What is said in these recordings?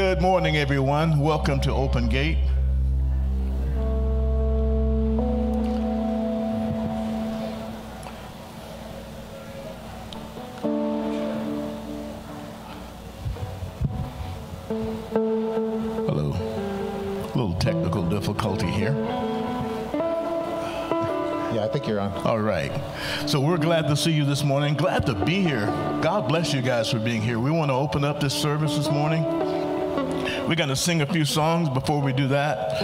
Good morning, everyone. Welcome to Open Gate. Hello. A little technical difficulty here. Yeah, I think you're on. All right. So we're glad to see you this morning. Glad to be here. God bless you guys for being here. We want to open up this service this morning. We're going to sing a few songs before we do that.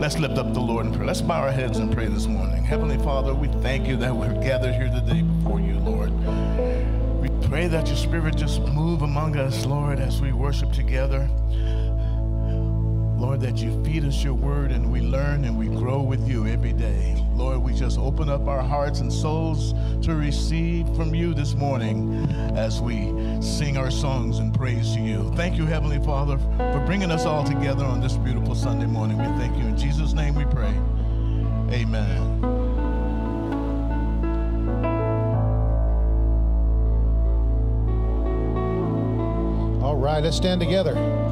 Let's lift up the Lord in prayer. Let's bow our heads and pray this morning. Heavenly Father, we thank you that we're gathered here today before you, Lord. We pray that your spirit just move among us, Lord, as we worship together. Lord, that you feed us your word and we learn and we grow with you every day. Lord, we just open up our hearts and souls to receive from you this morning as we sing our songs and praise to you. Thank you, Heavenly Father, for bringing us all together on this beautiful Sunday morning. We thank you. In Jesus' name we pray. Amen. All right, let's stand together.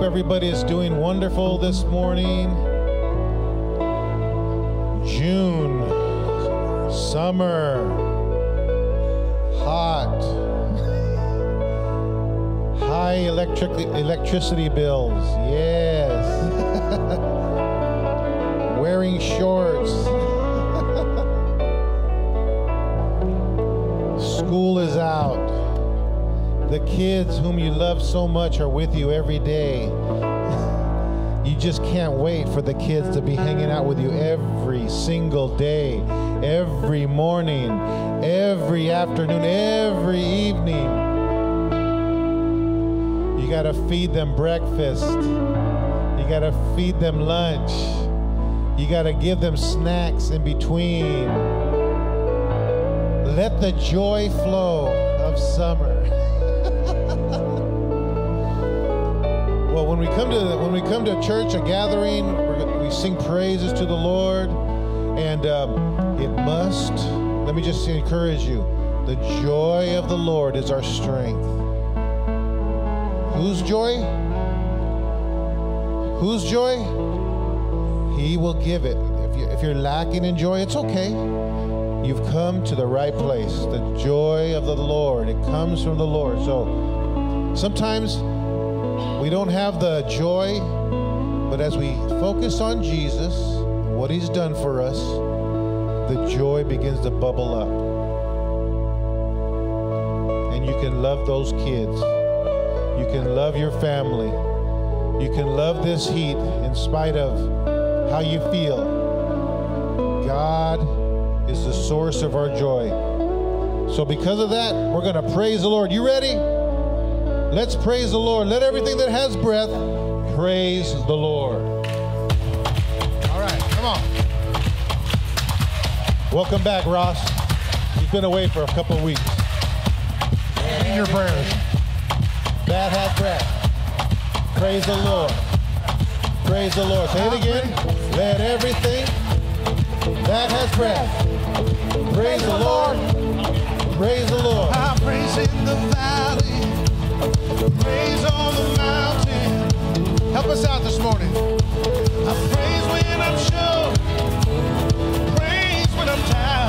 Hope everybody is doing wonderful this morning. June, summer, hot, high electric electricity bills. Yes. Wearing shorts. School is out. The kids whom you love so much are with you every day. You just can't wait for the kids to be hanging out with you every single day, every morning, every afternoon, every evening. You got to feed them breakfast. You got to feed them lunch. You got to give them snacks in between. Let the joy flow of summer. We come to when we come to church, a gathering, we sing praises to the Lord, and um, it must. Let me just encourage you: the joy of the Lord is our strength. Whose joy? Whose joy? He will give it. If you if you're lacking in joy, it's okay. You've come to the right place. The joy of the Lord, it comes from the Lord. So sometimes we don't have the joy, but as we focus on Jesus, what he's done for us, the joy begins to bubble up. And you can love those kids. You can love your family. You can love this heat in spite of how you feel. God is the source of our joy. So, because of that, we're going to praise the Lord. You ready? Let's praise the Lord. Let everything that has breath praise the Lord. All right, come on. Welcome back, Ross. You've been away for a couple of weeks. In your prayers. Bad hat breath. Praise the Lord. Praise the Lord. Say it again. Let everything that has breath Praise the Lord. Praise the Lord. I praise in the valley. Praise on the mountain. Help us out this morning. I praise when I'm sure. Praise when I'm doubting.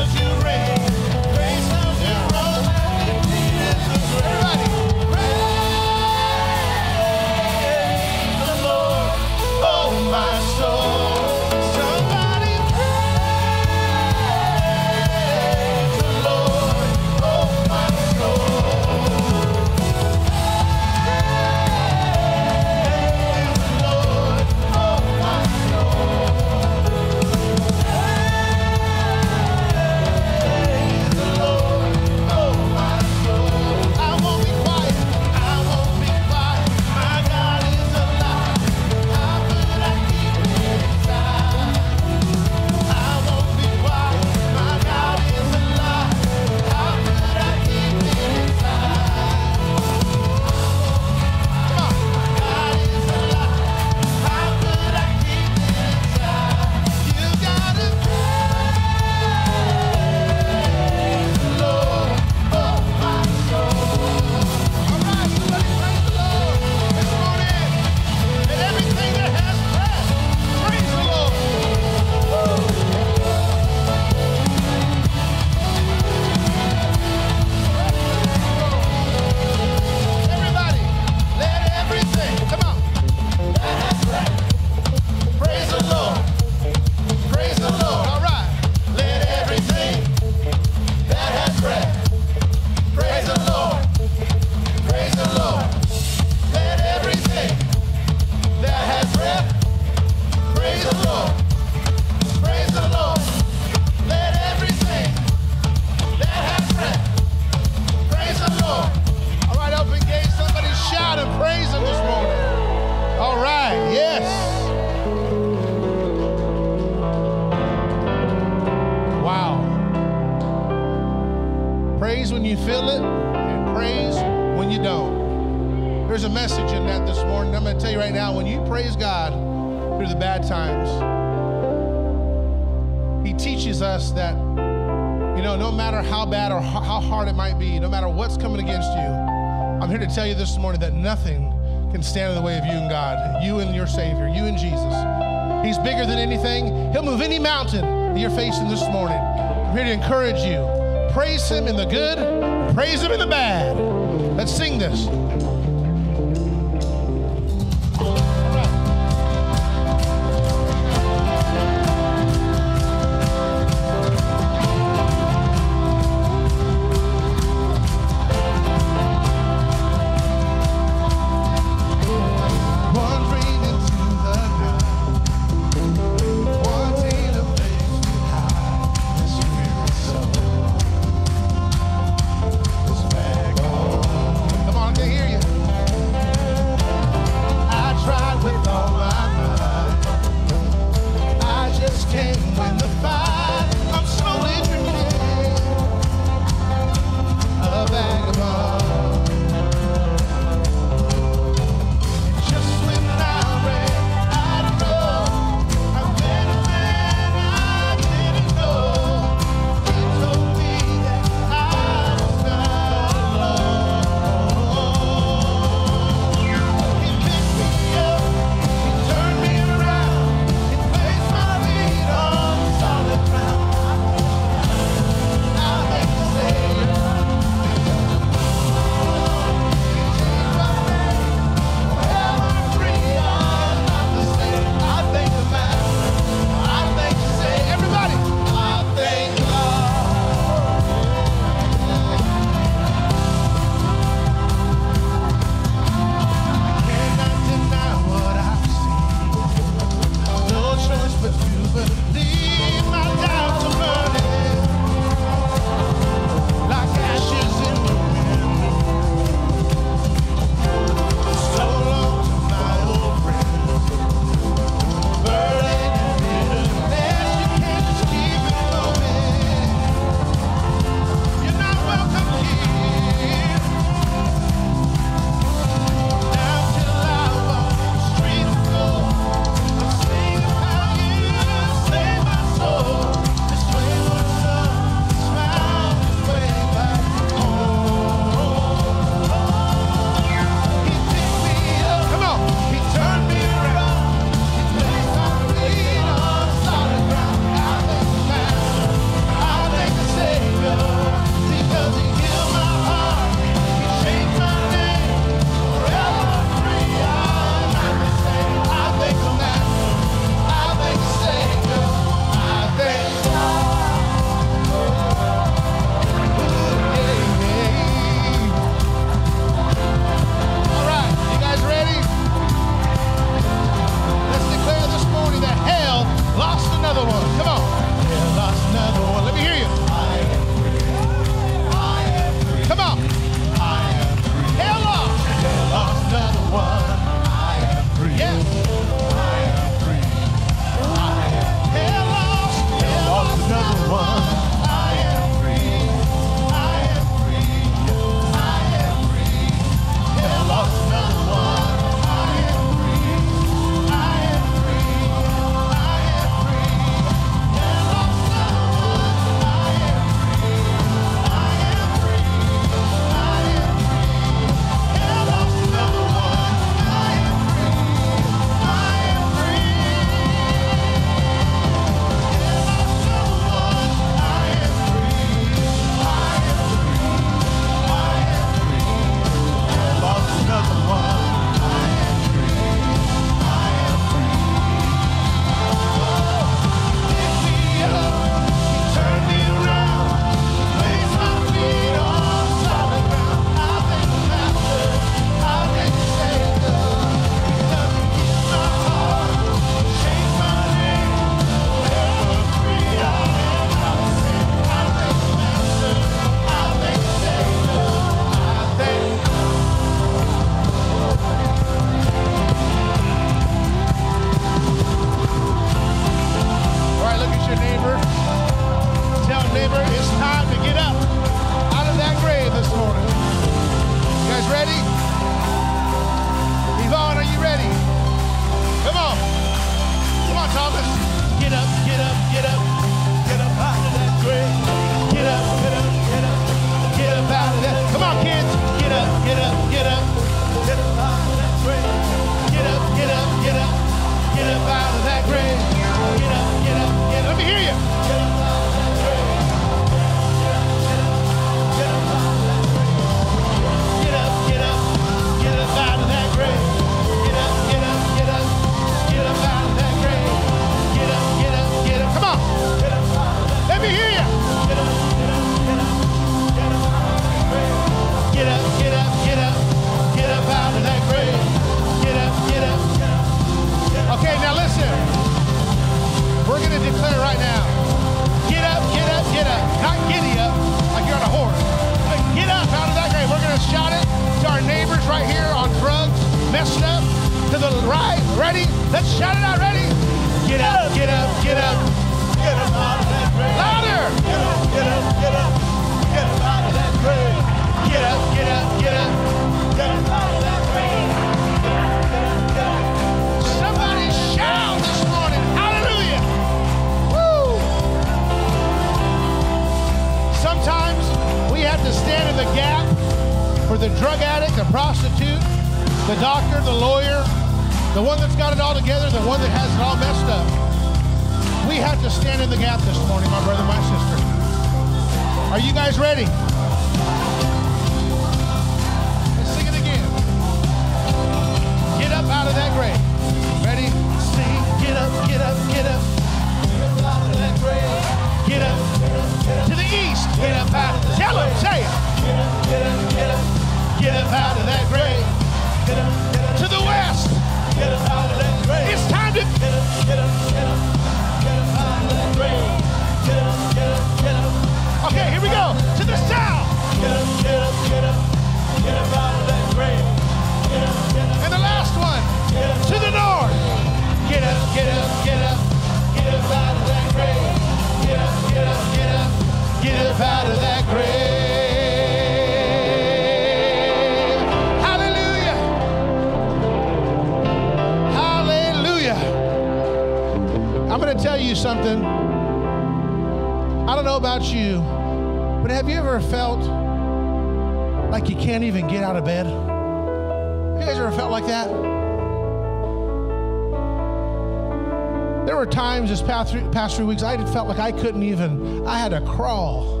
Times this past three, past three weeks I had felt like I couldn't even, I had to crawl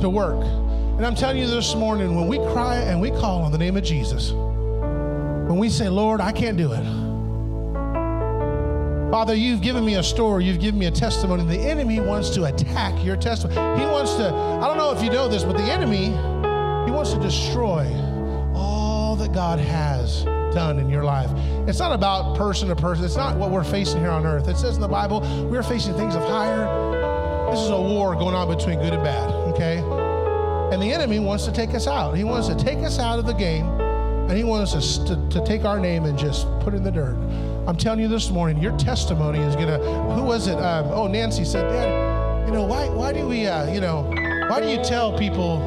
to work. And I'm telling you this morning, when we cry and we call on the name of Jesus, when we say, Lord, I can't do it. Father, you've given me a story, you've given me a testimony. The enemy wants to attack your testimony. He wants to, I don't know if you know this, but the enemy, he wants to destroy all that God has done in your life. It's not about person to person. It's not what we're facing here on earth. It says in the Bible, we're facing things of higher. This is a war going on between good and bad, okay? And the enemy wants to take us out. He wants to take us out of the game, and he wants us to, to take our name and just put it in the dirt. I'm telling you this morning, your testimony is gonna. Who was it? Um, oh, Nancy said, Dad, you know why? Why do we? Uh, you know, why do you tell people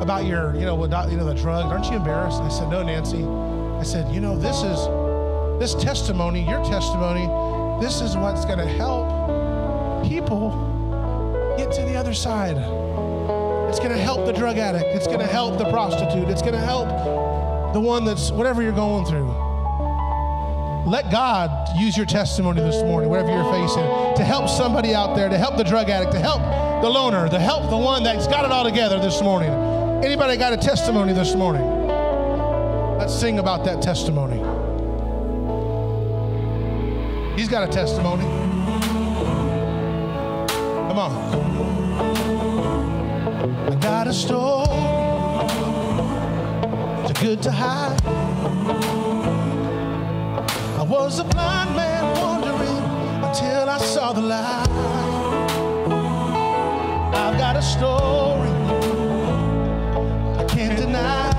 about your, you know, what, you know, the drugs? Aren't you embarrassed? I said, No, Nancy. I said, you know, this is this testimony, your testimony. This is what's gonna help people get to the other side. It's gonna help the drug addict. It's gonna help the prostitute. It's gonna help the one that's whatever you're going through. Let God use your testimony this morning, whatever you're facing, to help somebody out there, to help the drug addict, to help the loner, to help the one that's got it all together this morning. Anybody got a testimony this morning? Let's sing about that testimony. He's got a testimony. Come on. I got a story. Too good to hide. I was a blind man wandering until I saw the light. I've got a story I can't deny.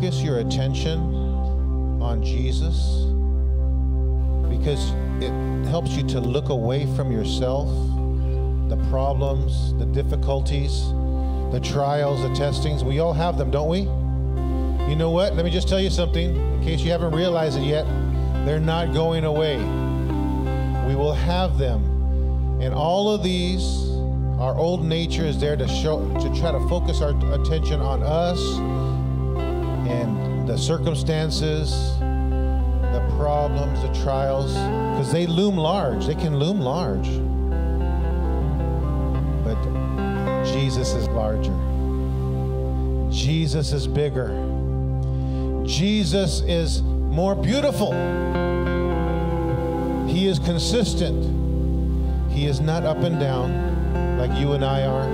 Focus your attention on Jesus because it helps you to look away from yourself, the problems, the difficulties, the trials, the testings. We all have them, don't we? You know what? Let me just tell you something in case you haven't realized it yet. They're not going away. We will have them. And all of these, our old nature is there to show, to try to focus our attention on us circumstances, the problems, the trials, because they loom large. They can loom large. But Jesus is larger. Jesus is bigger. Jesus is more beautiful. He is consistent. He is not up and down like you and I are.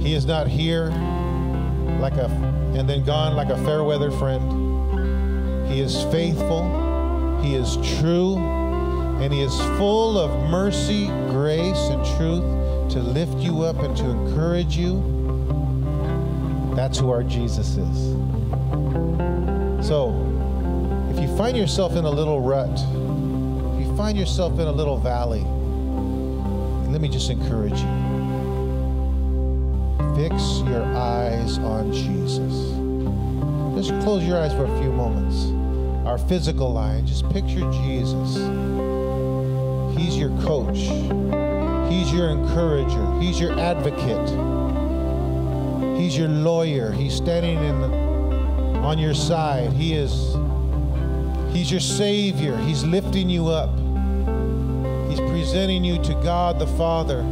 He is not here like a and then gone like a fair weather friend. He is faithful. He is true. And he is full of mercy, grace, and truth to lift you up and to encourage you. That's who our Jesus is. So, if you find yourself in a little rut, if you find yourself in a little valley, let me just encourage you. Eyes on Jesus. Just close your eyes for a few moments. Our physical eye, just picture Jesus. He's your coach. He's your encourager. He's your advocate. He's your lawyer. He's standing in the, on your side. He is He's your savior. He's lifting you up. He's presenting you to God the Father.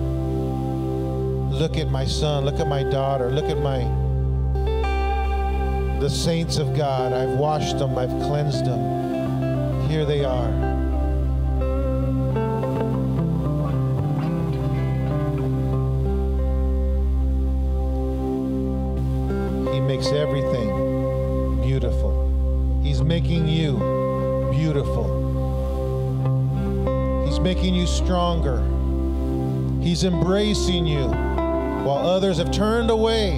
Look at my son, look at my daughter, look at my the saints of God. I've washed them, I've cleansed them. Here they are. He makes everything beautiful. He's making you beautiful. He's making you stronger. He's embracing you while others have turned away.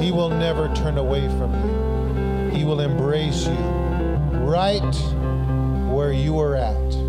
He will never turn away from you. He will embrace you right where you are at.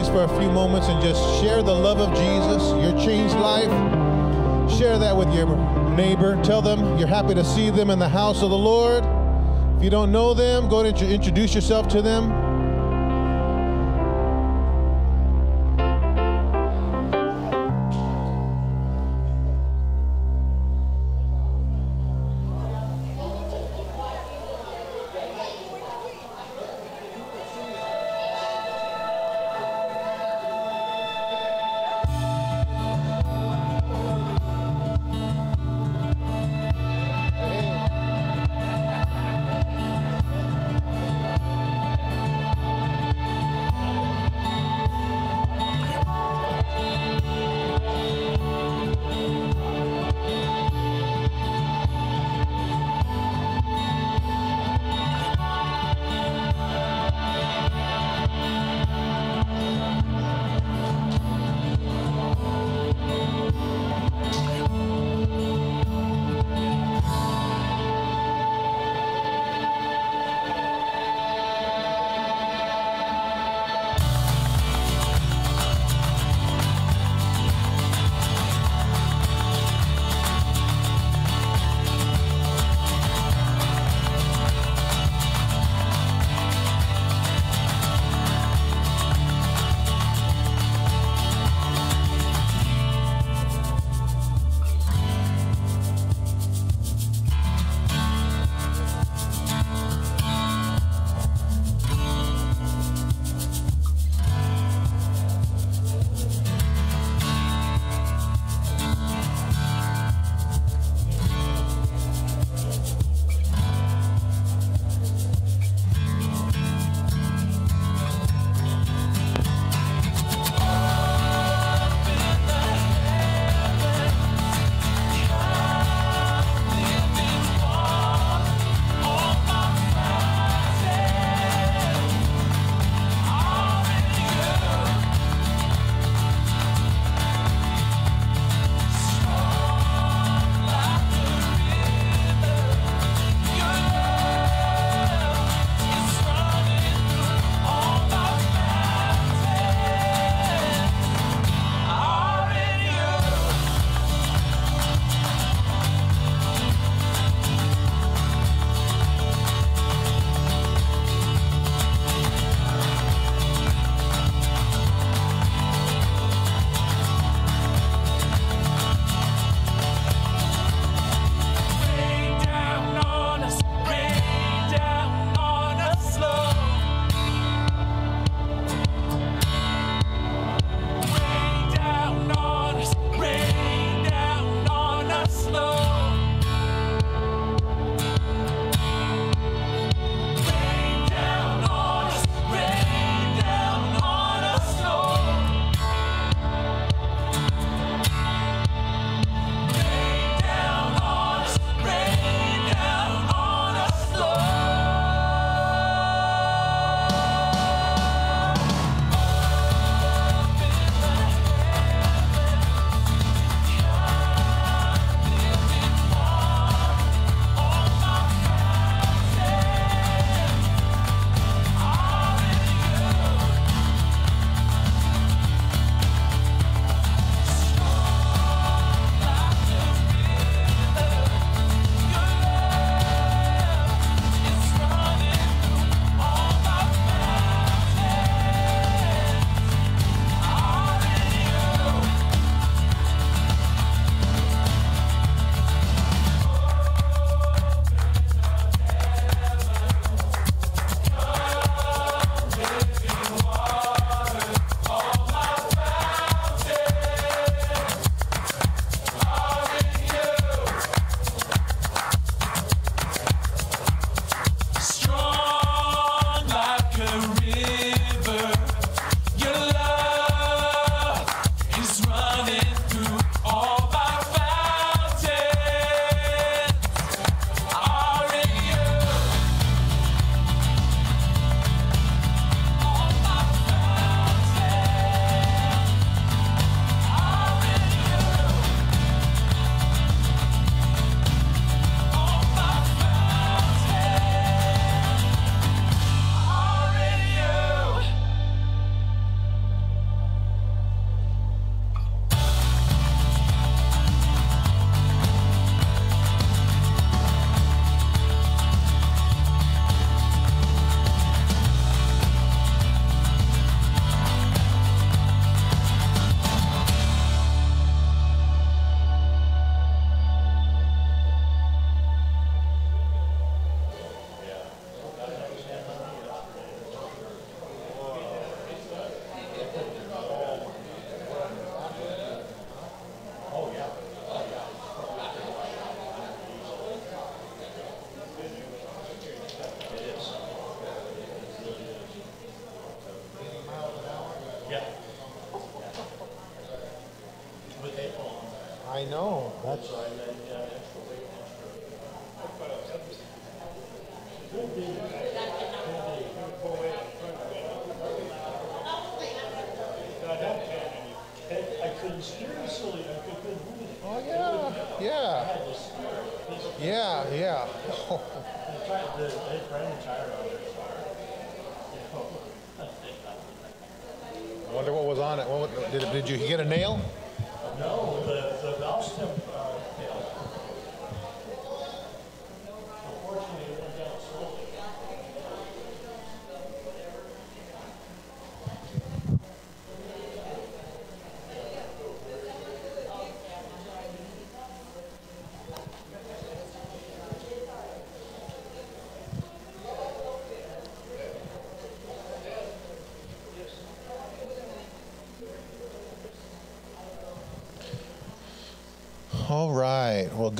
Seats for a few moments and just share the love of Jesus, your changed life. Share that with your neighbor. Tell them you're happy to see them in the house of the Lord. If you don't know them, go and introduce yourself to them.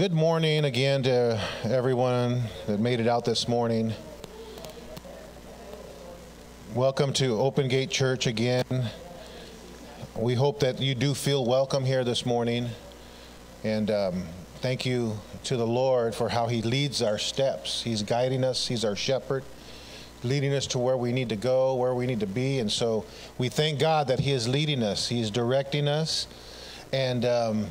Good morning again to everyone that made it out this morning. Welcome to Open Gate Church again. We hope that you do feel welcome here this morning. And um, thank you to the Lord for how He leads our steps. He's guiding us, He's our shepherd, leading us to where we need to go, where we need to be. And so we thank God that He is leading us, He's directing us. And um,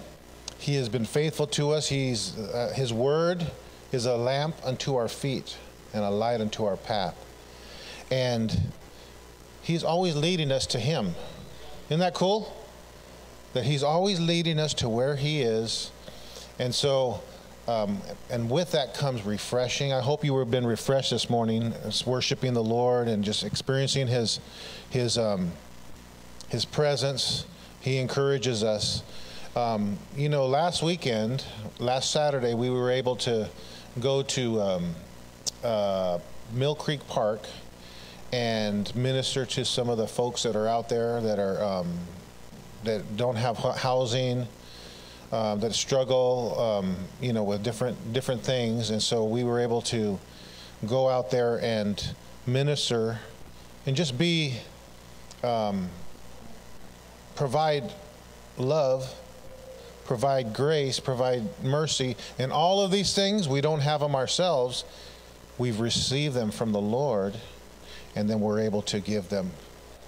he has been faithful to us. He's, uh, his word is a lamp unto our feet and a light unto our path. And he's always leading us to him. Isn't that cool? That he's always leading us to where he is. And so, um, and with that comes refreshing. I hope you have been refreshed this morning, worshiping the Lord and just experiencing his, his, um, his presence. He encourages us. Um, you know, last weekend, last Saturday, we were able to go to um, uh, Mill Creek Park and minister to some of the folks that are out there that are um, that don't have housing, um, that struggle, um, you know, with different different things, and so we were able to go out there and minister and just be um, provide love provide grace, provide mercy, and all of these things, we don't have them ourselves. We've received them from the Lord, and then we're able to give them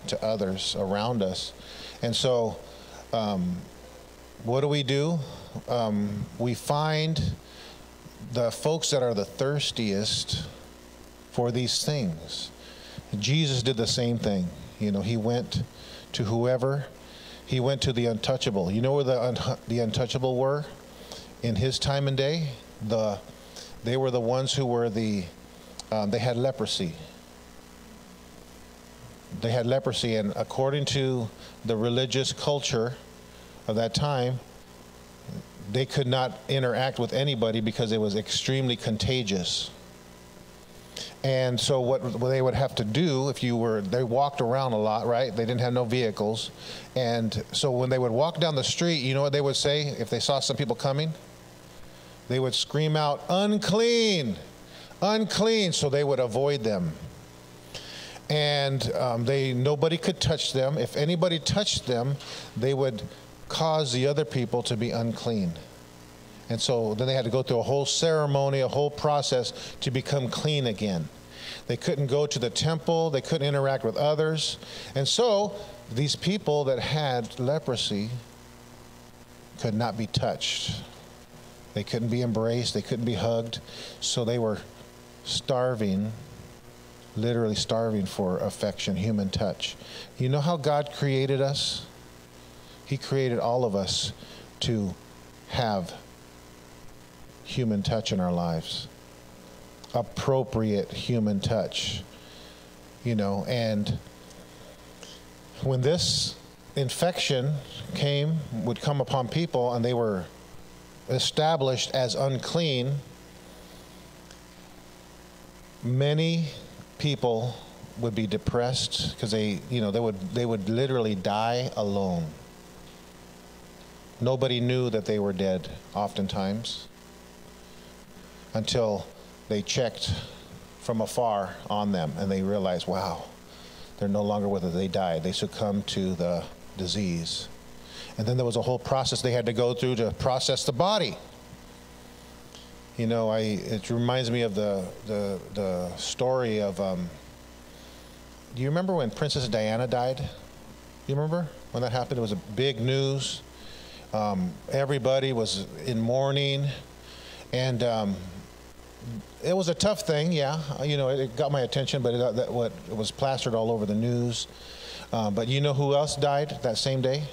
to others around us. And so, um, what do we do? Um, we find the folks that are the thirstiest for these things. Jesus did the same thing. You know, he went to whoever he went to the untouchable. You know where the, un- the untouchable were in his time and day? The, they were the ones who were the, um, they had leprosy. They had leprosy, and according to the religious culture of that time, they could not interact with anybody because it was extremely contagious. And so what, they would have to do if you were, they walked around a lot, right? They didn't have no vehicles. And so when they would walk down the street, you know what they would say if they saw some people coming? They would scream out, unclean, unclean. So they would avoid them. And um, they, nobody could touch them. If anybody touched them, they would cause the other people to be unclean. And so then they had to go through a whole ceremony, a whole process to become clean again. They couldn't go to the temple, they couldn't interact with others. And so these people that had leprosy could not be touched. They couldn't be embraced, they couldn't be hugged. So they were starving, literally starving for affection, human touch. You know how God created us? He created all of us to have human touch in our lives, appropriate human touch, you know, and when this infection came, would come upon people and they were established as unclean, many people would be depressed because they, you know, they would, they would literally die alone. Nobody knew that they were dead, oftentimes until they checked from afar on them and they realized, wow, they're no longer with us. They died. They succumbed to the disease. And then there was a whole process they had to go through to process the body. You know, I it reminds me of the the, the story of. Um, do you remember when Princess Diana died? You remember when that happened? It was a big news. Um, everybody was in mourning, and um, it was a tough thing. Yeah, you know, it, it got my attention, but it, that, what, it was plastered all over the news. Uh, but you know who else died that same day?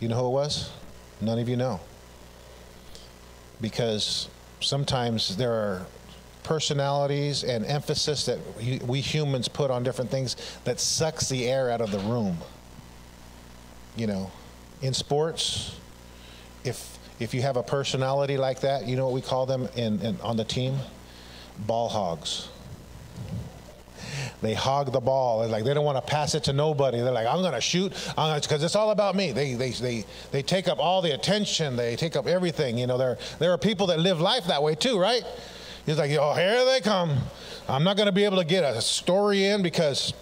You know who it was? None of you know. Because sometimes there are personalities and emphasis that we humans put on different things that sucks the air out of the room. You know, in sports, if if you have a personality like that, you know what we call them in, in on the team? Ball hogs. They hog the ball. They're like they don't want to pass it to nobody. They're like, I'm gonna shoot, because it's all about me. They, they they they take up all the attention. They take up everything. You know, there there are people that live life that way too, right? He's like, oh, here they come. I'm not gonna be able to get a story in because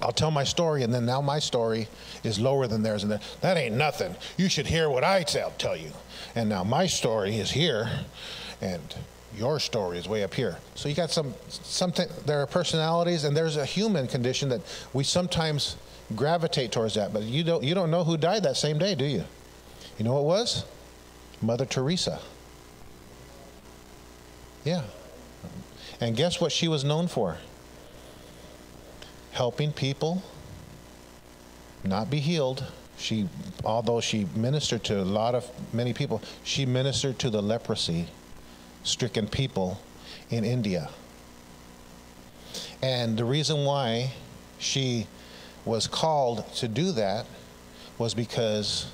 I'll tell my story, and then now my story is lower than theirs, and that ain't nothing. You should hear what I tell tell you. And now my story is here, and your story is way up here. So you got some something there are personalities and there's a human condition that we sometimes gravitate towards that, but you don't you don't know who died that same day, do you? You know what it was? Mother Teresa. Yeah. And guess what she was known for? Helping people not be healed. She although she ministered to a lot of many people, she ministered to the leprosy stricken people in India. And the reason why she was called to do that was because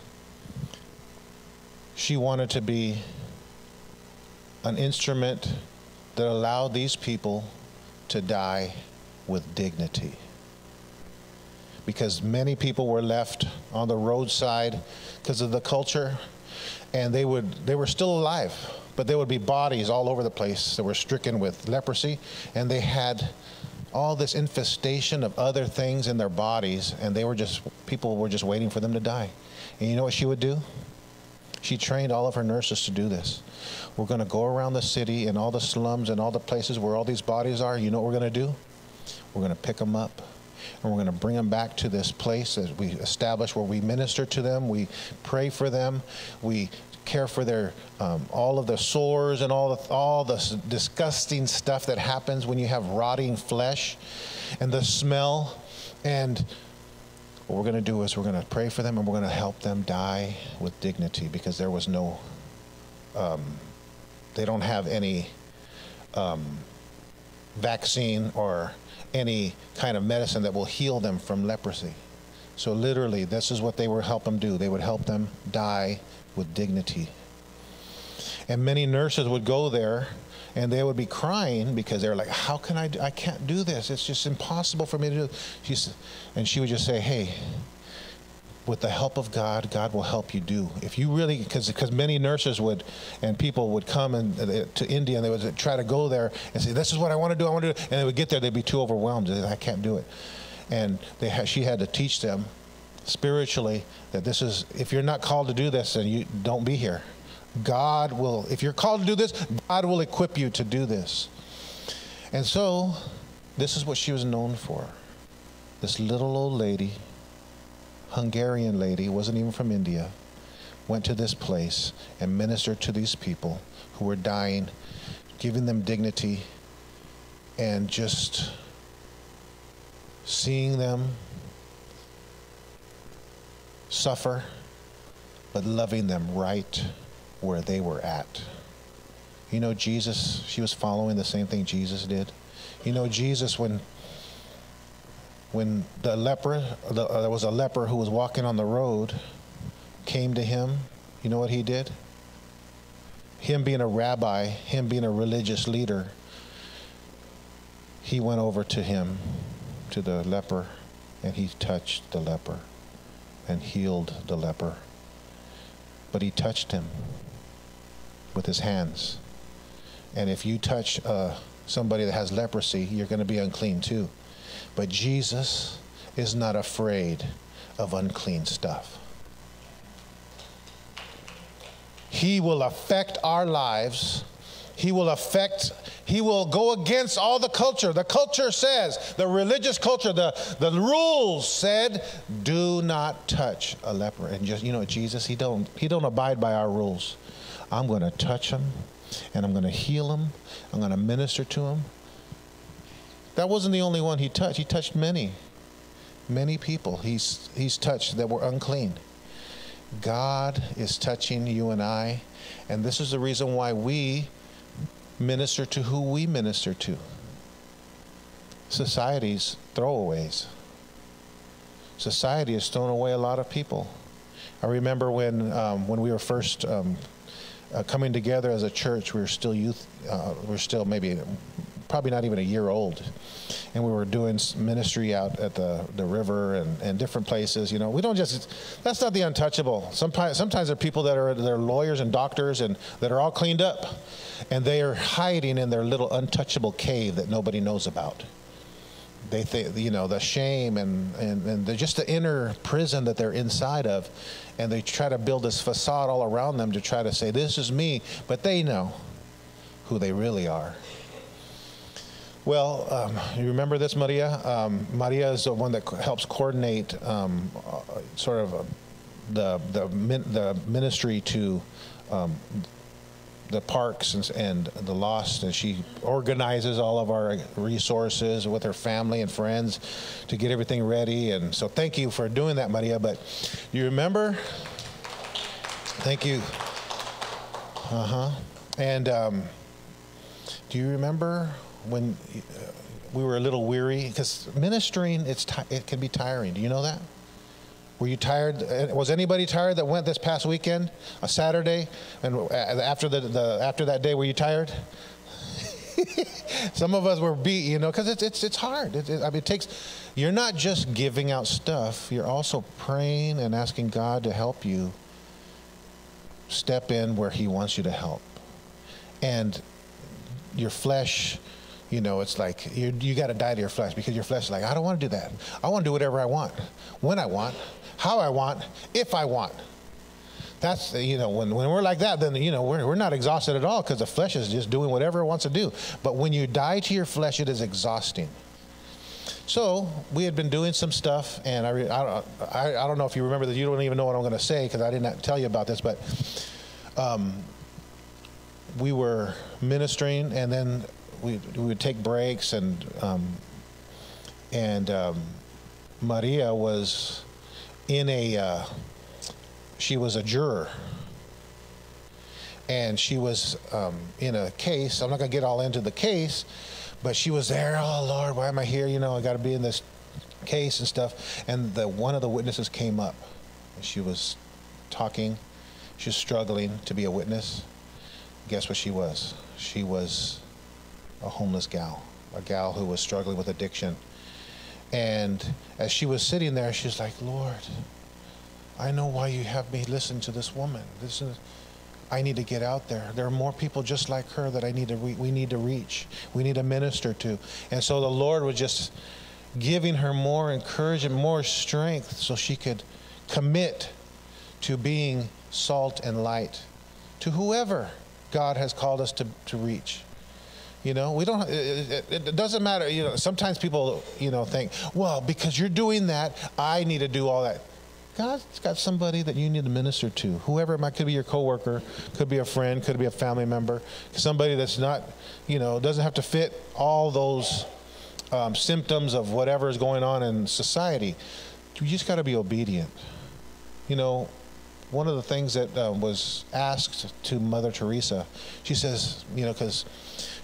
she wanted to be an instrument that allowed these people to die with dignity. Because many people were left on the roadside because of the culture, and they would they were still alive but there would be bodies all over the place that were stricken with leprosy, and they had all this infestation of other things in their bodies, and they were just, people were just waiting for them to die. And you know what she would do? She trained all of her nurses to do this. We're going to go around the city and all the slums and all the places where all these bodies are. You know what we're going to do? We're going to pick them up and we're going to bring them back to this place that we establish where we minister to them, we pray for them, we care for their um, all of the sores and all the, all the disgusting stuff that happens when you have rotting flesh and the smell. And what we're going to do is we're going to pray for them and we're going to help them die with dignity because there was no, um, they don't have any um, vaccine or any kind of medicine that will heal them from leprosy. So literally, this is what they would help them do. They would help them die with dignity. And many nurses would go there and they would be crying because they're like, How can I? Do? I can't do this. It's just impossible for me to do. And she would just say, Hey, with the help of God, God will help you do. If you really, because many nurses would and people would come and uh, to India and they would try to go there and say, "This is what I want to do. I want to do," and they would get there, they'd be too overwhelmed. I can't do it, and they ha- she had to teach them spiritually that this is if you're not called to do this then you don't be here god will if you're called to do this god will equip you to do this and so this is what she was known for this little old lady hungarian lady wasn't even from india went to this place and ministered to these people who were dying giving them dignity and just seeing them suffer, but loving them right where they were at. You know, Jesus, she was following the same thing Jesus did. You know, Jesus, when when the leper, the, uh, there was a leper who was walking on the road, came to him, you know what he did? Him being a rabbi, him being a religious leader, he went over to him, to the leper, and he touched the leper and healed the leper. But he touched him with his hands. And if you touch uh, somebody that has leprosy, you're going to be unclean too. But Jesus is not afraid of unclean stuff. He will affect our lives. He will affect, he will go against all the culture. The culture says, the religious culture, the, the rules said, do not touch a leper. And just, you know, Jesus, he don't, he don't abide by our rules. I'm going to touch him and I'm going to heal him. I'm going to minister to him. That wasn't the only one he touched. He touched many, many people he's, he's touched that were unclean. God is touching you and I, and this is the reason why we minister to who we minister to. Society's throwaways. Society has thrown away a lot of people. I remember when um, when we were first um, uh, coming together as a church, we were still youth. Uh, we are still maybe probably not even a year old. And we were doing ministry out at the, the river and, and different places. You know, we don't just, that's not the untouchable. Sometimes, sometimes there are people that are they're lawyers and doctors and that are all cleaned up. And they are hiding in their little untouchable cave that nobody knows about. They think, you know, the shame and, and, and the, just the inner prison that they're inside of. And they try to build this facade all around them to try to say, this is me. But they know who they really are. Well, um, you remember this, Maria? Um, Maria is the one that helps coordinate um, uh, sort of uh, the the, min- the ministry to um, the parks and, and, the lost, and she organizes all of our resources with her family and friends to get everything ready. And so, thank you for doing that, Maria. But you remember? Thank you. Uh huh. And um, do you remember when uh, we were a little weary because ministering it's it can be tiring. Do you know that? Were you tired? Uh, was anybody tired that went this past weekend, a Saturday, and uh, after the, the after that day, were you tired? Some of us were beat, you know, because it's it's it's hard. It, it, I mean, it takes. You're not just giving out stuff. You're also praying and asking God to help you step in where He wants you to help, and your flesh you know, it's like you you got to die to your flesh because your flesh is like, I don't want to do that. I want to do whatever I want, when I want, how I want, if I want. That's, you know, when, when we're like that, then, you know, we're, we're not exhausted at all because the flesh is just doing whatever it wants to do. But when you die to your flesh, it is exhausting. So we had been doing some stuff, and I, I, I, I don't know if you remember that. You don't even know what I'm going to say because I didn't tell you about this, but um, we were ministering, and then we, we would take breaks and um, and um, Maria was in a uh, she was a juror. And she was um, in a case i'm not going to get all into the case but she was there oh lord why am i here? You know i got to be in this case and stuff. And the one of the witnesses came up. And she was talking. She was struggling to be a witness. Guess what she was? She was a homeless gal, a gal who was struggling with addiction. And as she was sitting there, she's like, Lord, I know why you have me listen to this woman. This is, I need to get out there. There are more people just like her that I need to re- we need to reach. We need to minister to. And so the Lord was just giving her more encouragement, more strength so she could commit to being salt and light to whoever God has called us to, to reach. You know, we don't. It, it, it, doesn't matter. You know, sometimes people, you know, think, well, because you're doing that, I need to do all that. God's got somebody that you need to minister to. Whoever it might could be your coworker, could be a friend, could be a family member, somebody that's not, you know, doesn't have to fit all those um, symptoms of whatever is going on in society. You just got to be obedient. You know, one of the things that uh, was asked to Mother Teresa, she says, you know, because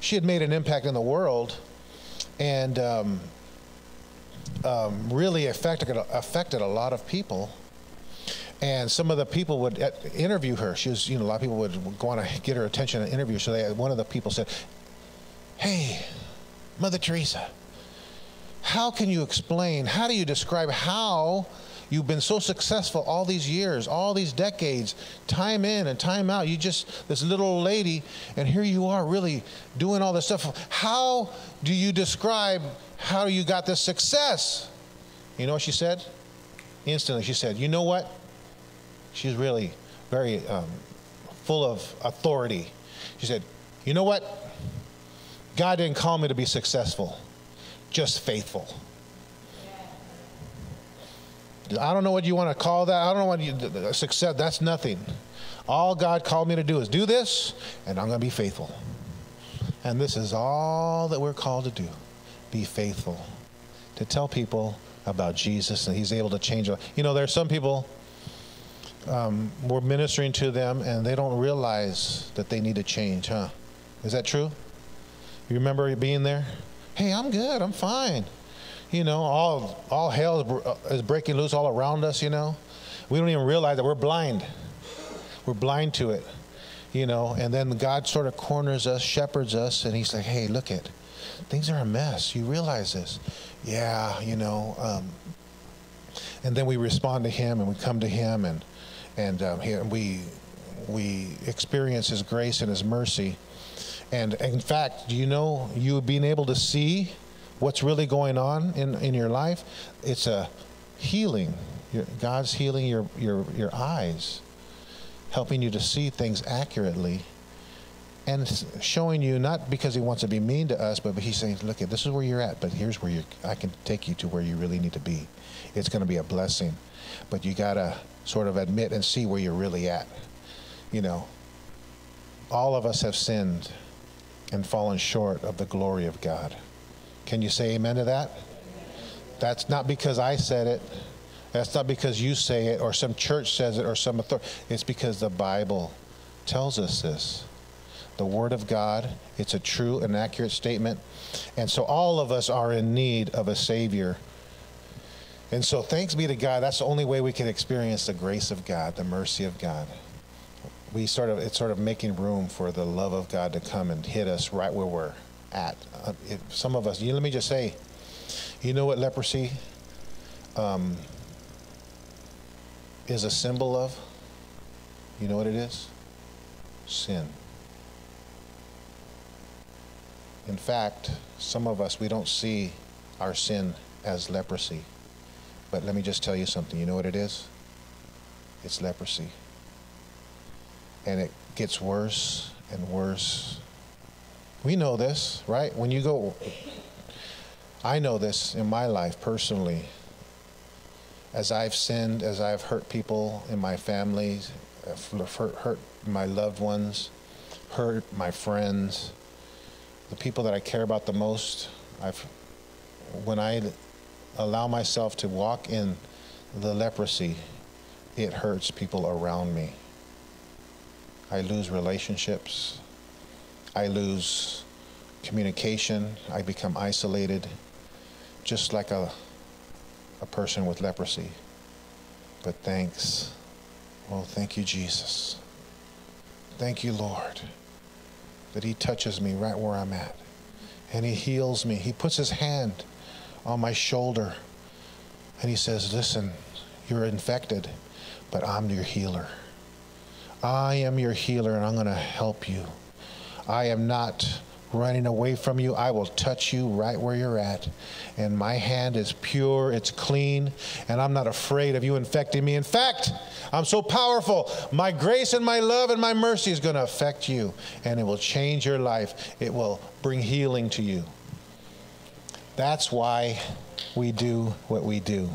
she had made an impact in the world and um, um, really affected, affected a lot of people. And some of the people would uh, interview her. She was, you know, a lot of people would, go on to get her attention and interview. So they, one of the people said, Hey, Mother Teresa, how can you explain, how do you describe how You've been so successful all these years, all these decades, time in and time out. You just, this little lady, and here you are really doing all this stuff. How do you describe how you got this success? You know what she said? Instantly, she said, You know what? She's really very um, full of authority. She said, You know what? God didn't call me to be successful, just faithful. I don't know what you want to call that. I don't know what you success. That's nothing. All God called me to do is do this, and I'm going to be faithful. And this is all that we're called to do: be faithful, to tell people about Jesus, and He's able to change. You know, there are some people. Um, we're ministering to them, and they don't realize that they need to change. Huh? Is that true? You remember being there? Hey, I'm good. I'm fine you know, all all hell is breaking loose all around us. You know, we don't even realize that we're blind. We're blind to it, you know. And then God sort of corners us, shepherds us, and He's like, "Hey, look it, things are a mess. You realize this? Yeah, you know." Um, and then we respond to Him, and we come to Him, and and um, we we experience His grace and His mercy. And in fact, do you know you being able to see what's really going on in, in your life, it's a healing. God's healing your, your, your eyes, helping you to see things accurately, and showing you not because He wants to be mean to us, but He's saying, "Look, this is where you're at, but here's where you I can take you to where you really need to be. It's going to be a blessing, but you gotta sort of admit and see where you're really at. You know, all of us have sinned and fallen short of the glory of God. Can you say amen to that? That's not because I said it. That's not because you say it or some church says it or some authority. It's because the Bible tells us this. The Word of God, it's a true and accurate statement. And so all of us are in need of a Savior. And so thanks be to God, that's the only way we can experience the grace of God, the mercy of God. We sort of, it's sort of making room for the love of God to come and hit us right where we're at. Uh, some of us, you, let me just say, you know what leprosy um, is a symbol of? You know what it is? Sin. In fact, some of us, we don't see our sin as leprosy. But let me just tell you something. You know what it is? It's leprosy. And it gets worse and worse we know this, right? When you go, I know this in my life personally. As I've sinned, as I've hurt people in my family, hurt, hurt my loved ones, hurt my friends, the people that I care about the most, I've, when I allow myself to walk in the leprosy, it hurts people around me. I lose relationships. I lose communication. I become isolated, just like a, a person with leprosy. But thanks. Well, thank you, Jesus. Thank you, Lord, that He touches me right where I'm at. And He heals me. He puts His hand on my shoulder and He says, Listen, you're infected, but I'm your healer. I am your healer and I'm going to help you. I am not running away from you. I will touch you right where you're at. And my hand is pure, it's clean, and I'm not afraid of you infecting me. In fact, I'm so powerful. My grace and my love and my mercy is going to affect you, and it will change your life. It will bring healing to you. That's why we do what we do.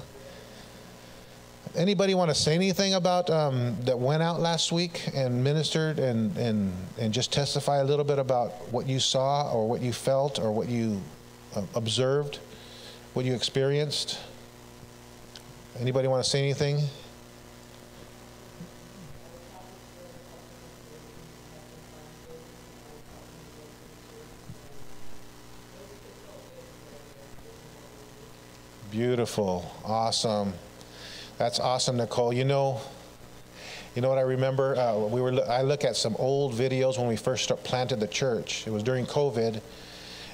Anybody want to say anything about um, that went out last week and ministered and, and, and just testify a little bit about what you saw or what you felt or what you uh, observed, what you experienced? Anybody want to say anything? Beautiful, awesome. That's awesome, Nicole. You know, you know what I remember? Uh, we were. I look at some old videos when we first planted the church. It was during COVID,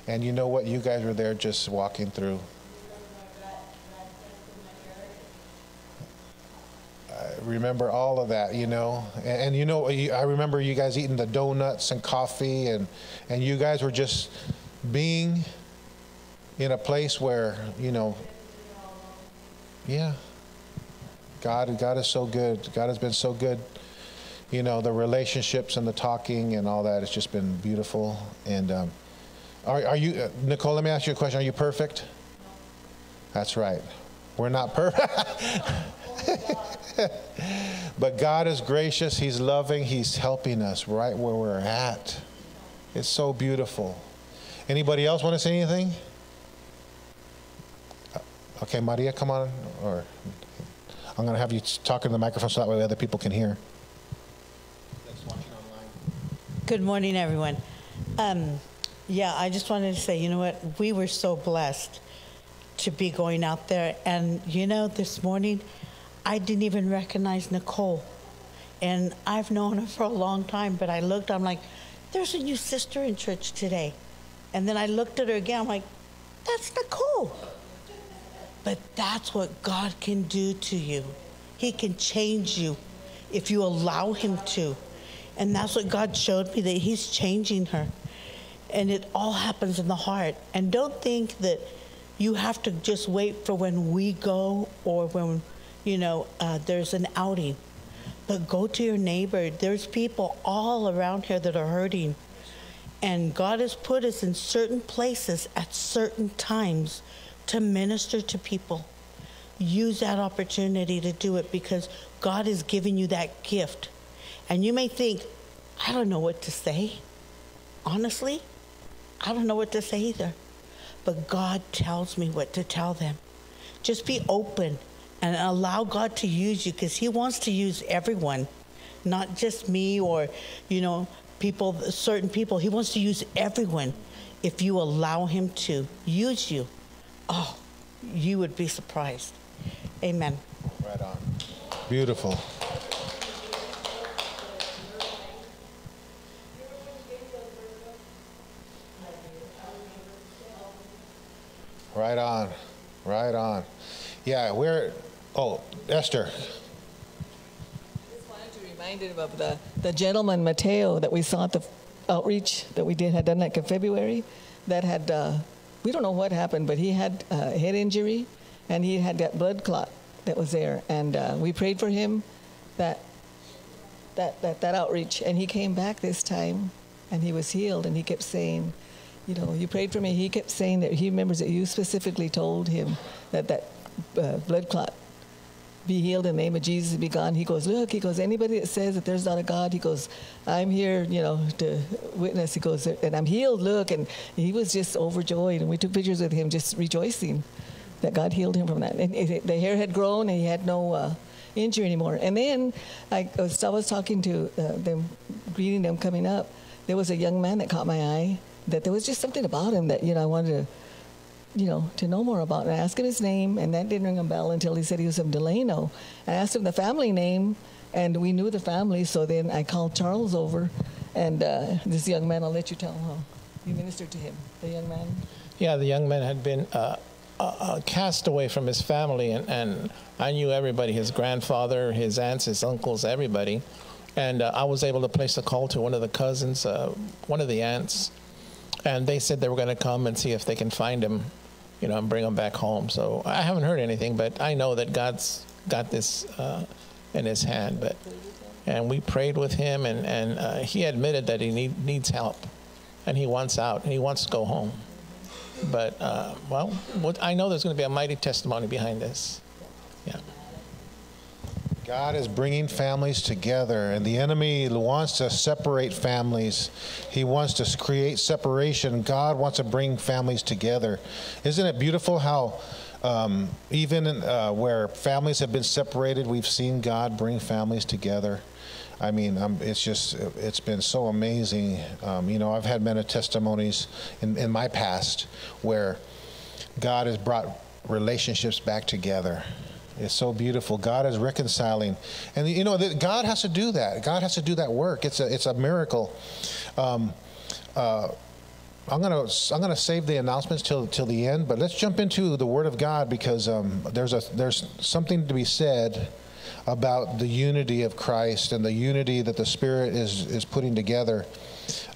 and you know what? You guys were there just walking through. I remember all of that, you know, and, and you know, I remember you guys eating the donuts and coffee, and and you guys were just being in a place where you know, yeah, God, God is so good. God has been so good. you know, the relationships and the talking and all that. It's just been beautiful. And um, are, are you, uh, Nicole? Let me ask you a question. Are you perfect? That's right. We're not perfect. but God is gracious. He's loving. He's helping us right where we're at. It's so beautiful. Anybody else want to say anything? Uh, okay, Maria, come on. Or I'm going to have you talk in the microphone so that way other people can hear. Thanks for watching online. Good morning, everyone. Um, yeah, I just wanted to say, you know what? We were so blessed to be going out there. And, you know, this morning, I didn't even recognize Nicole. And I've known her for a long time, but I looked, I'm like, there's a new sister in church today. And then I looked at her again, I'm like, that's Nicole. But that's what God can do to you. He can change you if you allow Him to. And that's what God showed me that He's changing her. And it all happens in the heart. And don't think that you have to just wait for when we go or when, you know, uh, there's an outing. But go to your neighbor. There's people all around here that are hurting. And God has put us in certain places at certain times to minister to people. Use that opportunity to do it because God is giving you that gift. And you may think, I don't know what to say. Honestly, I don't know what to say either but God tells me what to tell them. Just be open and allow God to use you because He wants to use everyone, not just me or, you know, people, certain people. He wants to use everyone if you allow Him to use you. Oh, you would be surprised. Amen. Right on. Beautiful. Right on. Right on. Yeah, we're. Oh, Esther. just wanted to remind him of the, the gentleman Mateo that we saw at the outreach that we did had done like in February that had uh, we don't know what happened but he had a head injury and he had that blood clot that was there and uh, we prayed for him that that that that outreach and he came back this time and he was healed and he kept saying you know, you prayed for me. He kept saying that he remembers that you specifically told him that that uh, blood clot be healed in the name of Jesus be gone. He goes, look, he goes, anybody that says that there's not a God, he goes, I'm here, you know, to witness. He goes, and I'm healed, look. And he was just overjoyed. And we took pictures with him just rejoicing that God healed him from that. And it, the hair had grown and he had no uh, injury anymore. And then I was, I was talking to uh, them, greeting them coming up. There was a young man that caught my eye that there was just something about him that, you know, I wanted to, you know, to know more about. And I asked him his name, and that didn't ring a bell until he said he was from Delano. I asked him the family name, and we knew the family, so then I called Charles over, and uh, this young man, I'll let you tell how you ministered to him, the young man. Yeah, the young man had been uh, uh, cast away from his family, and, and I knew everybody his grandfather, his aunts, his uncles, everybody. And uh, I was able to place a call to one of the cousins, uh, one of the aunts, and they said they were going to come and see if they can find him, you know, and bring him back home. So I haven't heard anything, but I know that God's got this uh, in His hand. But and we prayed with him, and and uh, he admitted that he need, needs help, and he wants out, and he wants to go home. But uh, well, what, I know there's going to be a mighty testimony behind this. God is bringing families together, and the enemy wants to separate families. He wants to create separation. God wants to bring families together. Isn't it beautiful how, um, even uh, where families have been separated, we've seen God bring families together? I mean, um, it's just, it's been so amazing. Um, you know, I've had many testimonies in, in my past where God has brought relationships back together. It's so beautiful. God is reconciling, and you know God has to do that. God has to do that work. It's a it's a miracle. Um, uh, I'm gonna I'm gonna save the announcements till till the end, but let's jump into the Word of God because um, there's a there's something to be said about the unity of Christ and the unity that the Spirit is is putting together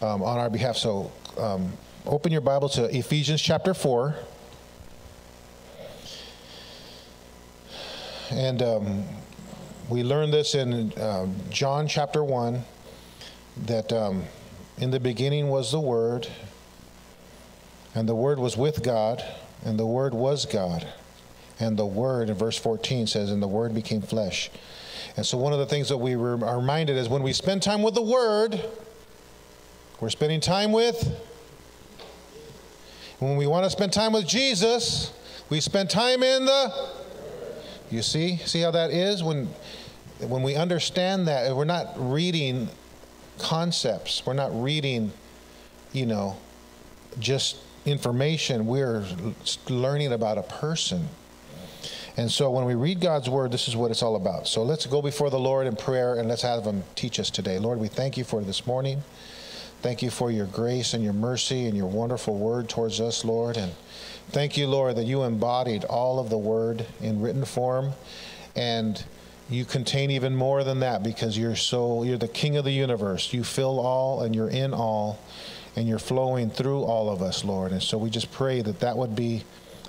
um, on our behalf. So um, open your Bible to Ephesians chapter four. And um, we learned this in um, John chapter 1 that um, in the beginning was the Word, and the Word was with God, and the Word was God. And the Word, in verse 14, says, And the Word became flesh. And so, one of the things that we are reminded is when we spend time with the Word, we're spending time with. When we want to spend time with Jesus, we spend time in the. You see? See how that is? When, when we understand that, we're not reading concepts, we're not reading, you know, just information, we're learning about a person. And so when we read God's word, this is what it's all about. So let's go before the Lord in prayer and let's have Him teach us today. Lord, we thank you for this morning. Thank you for your grace and your mercy and your wonderful word towards us, Lord. And thank you, Lord, that you embodied all of the word in written form. And you contain even more than that because you're so you're the king of the universe. You fill all and you're in all and you're flowing through all of us, Lord. And so we just pray that that would be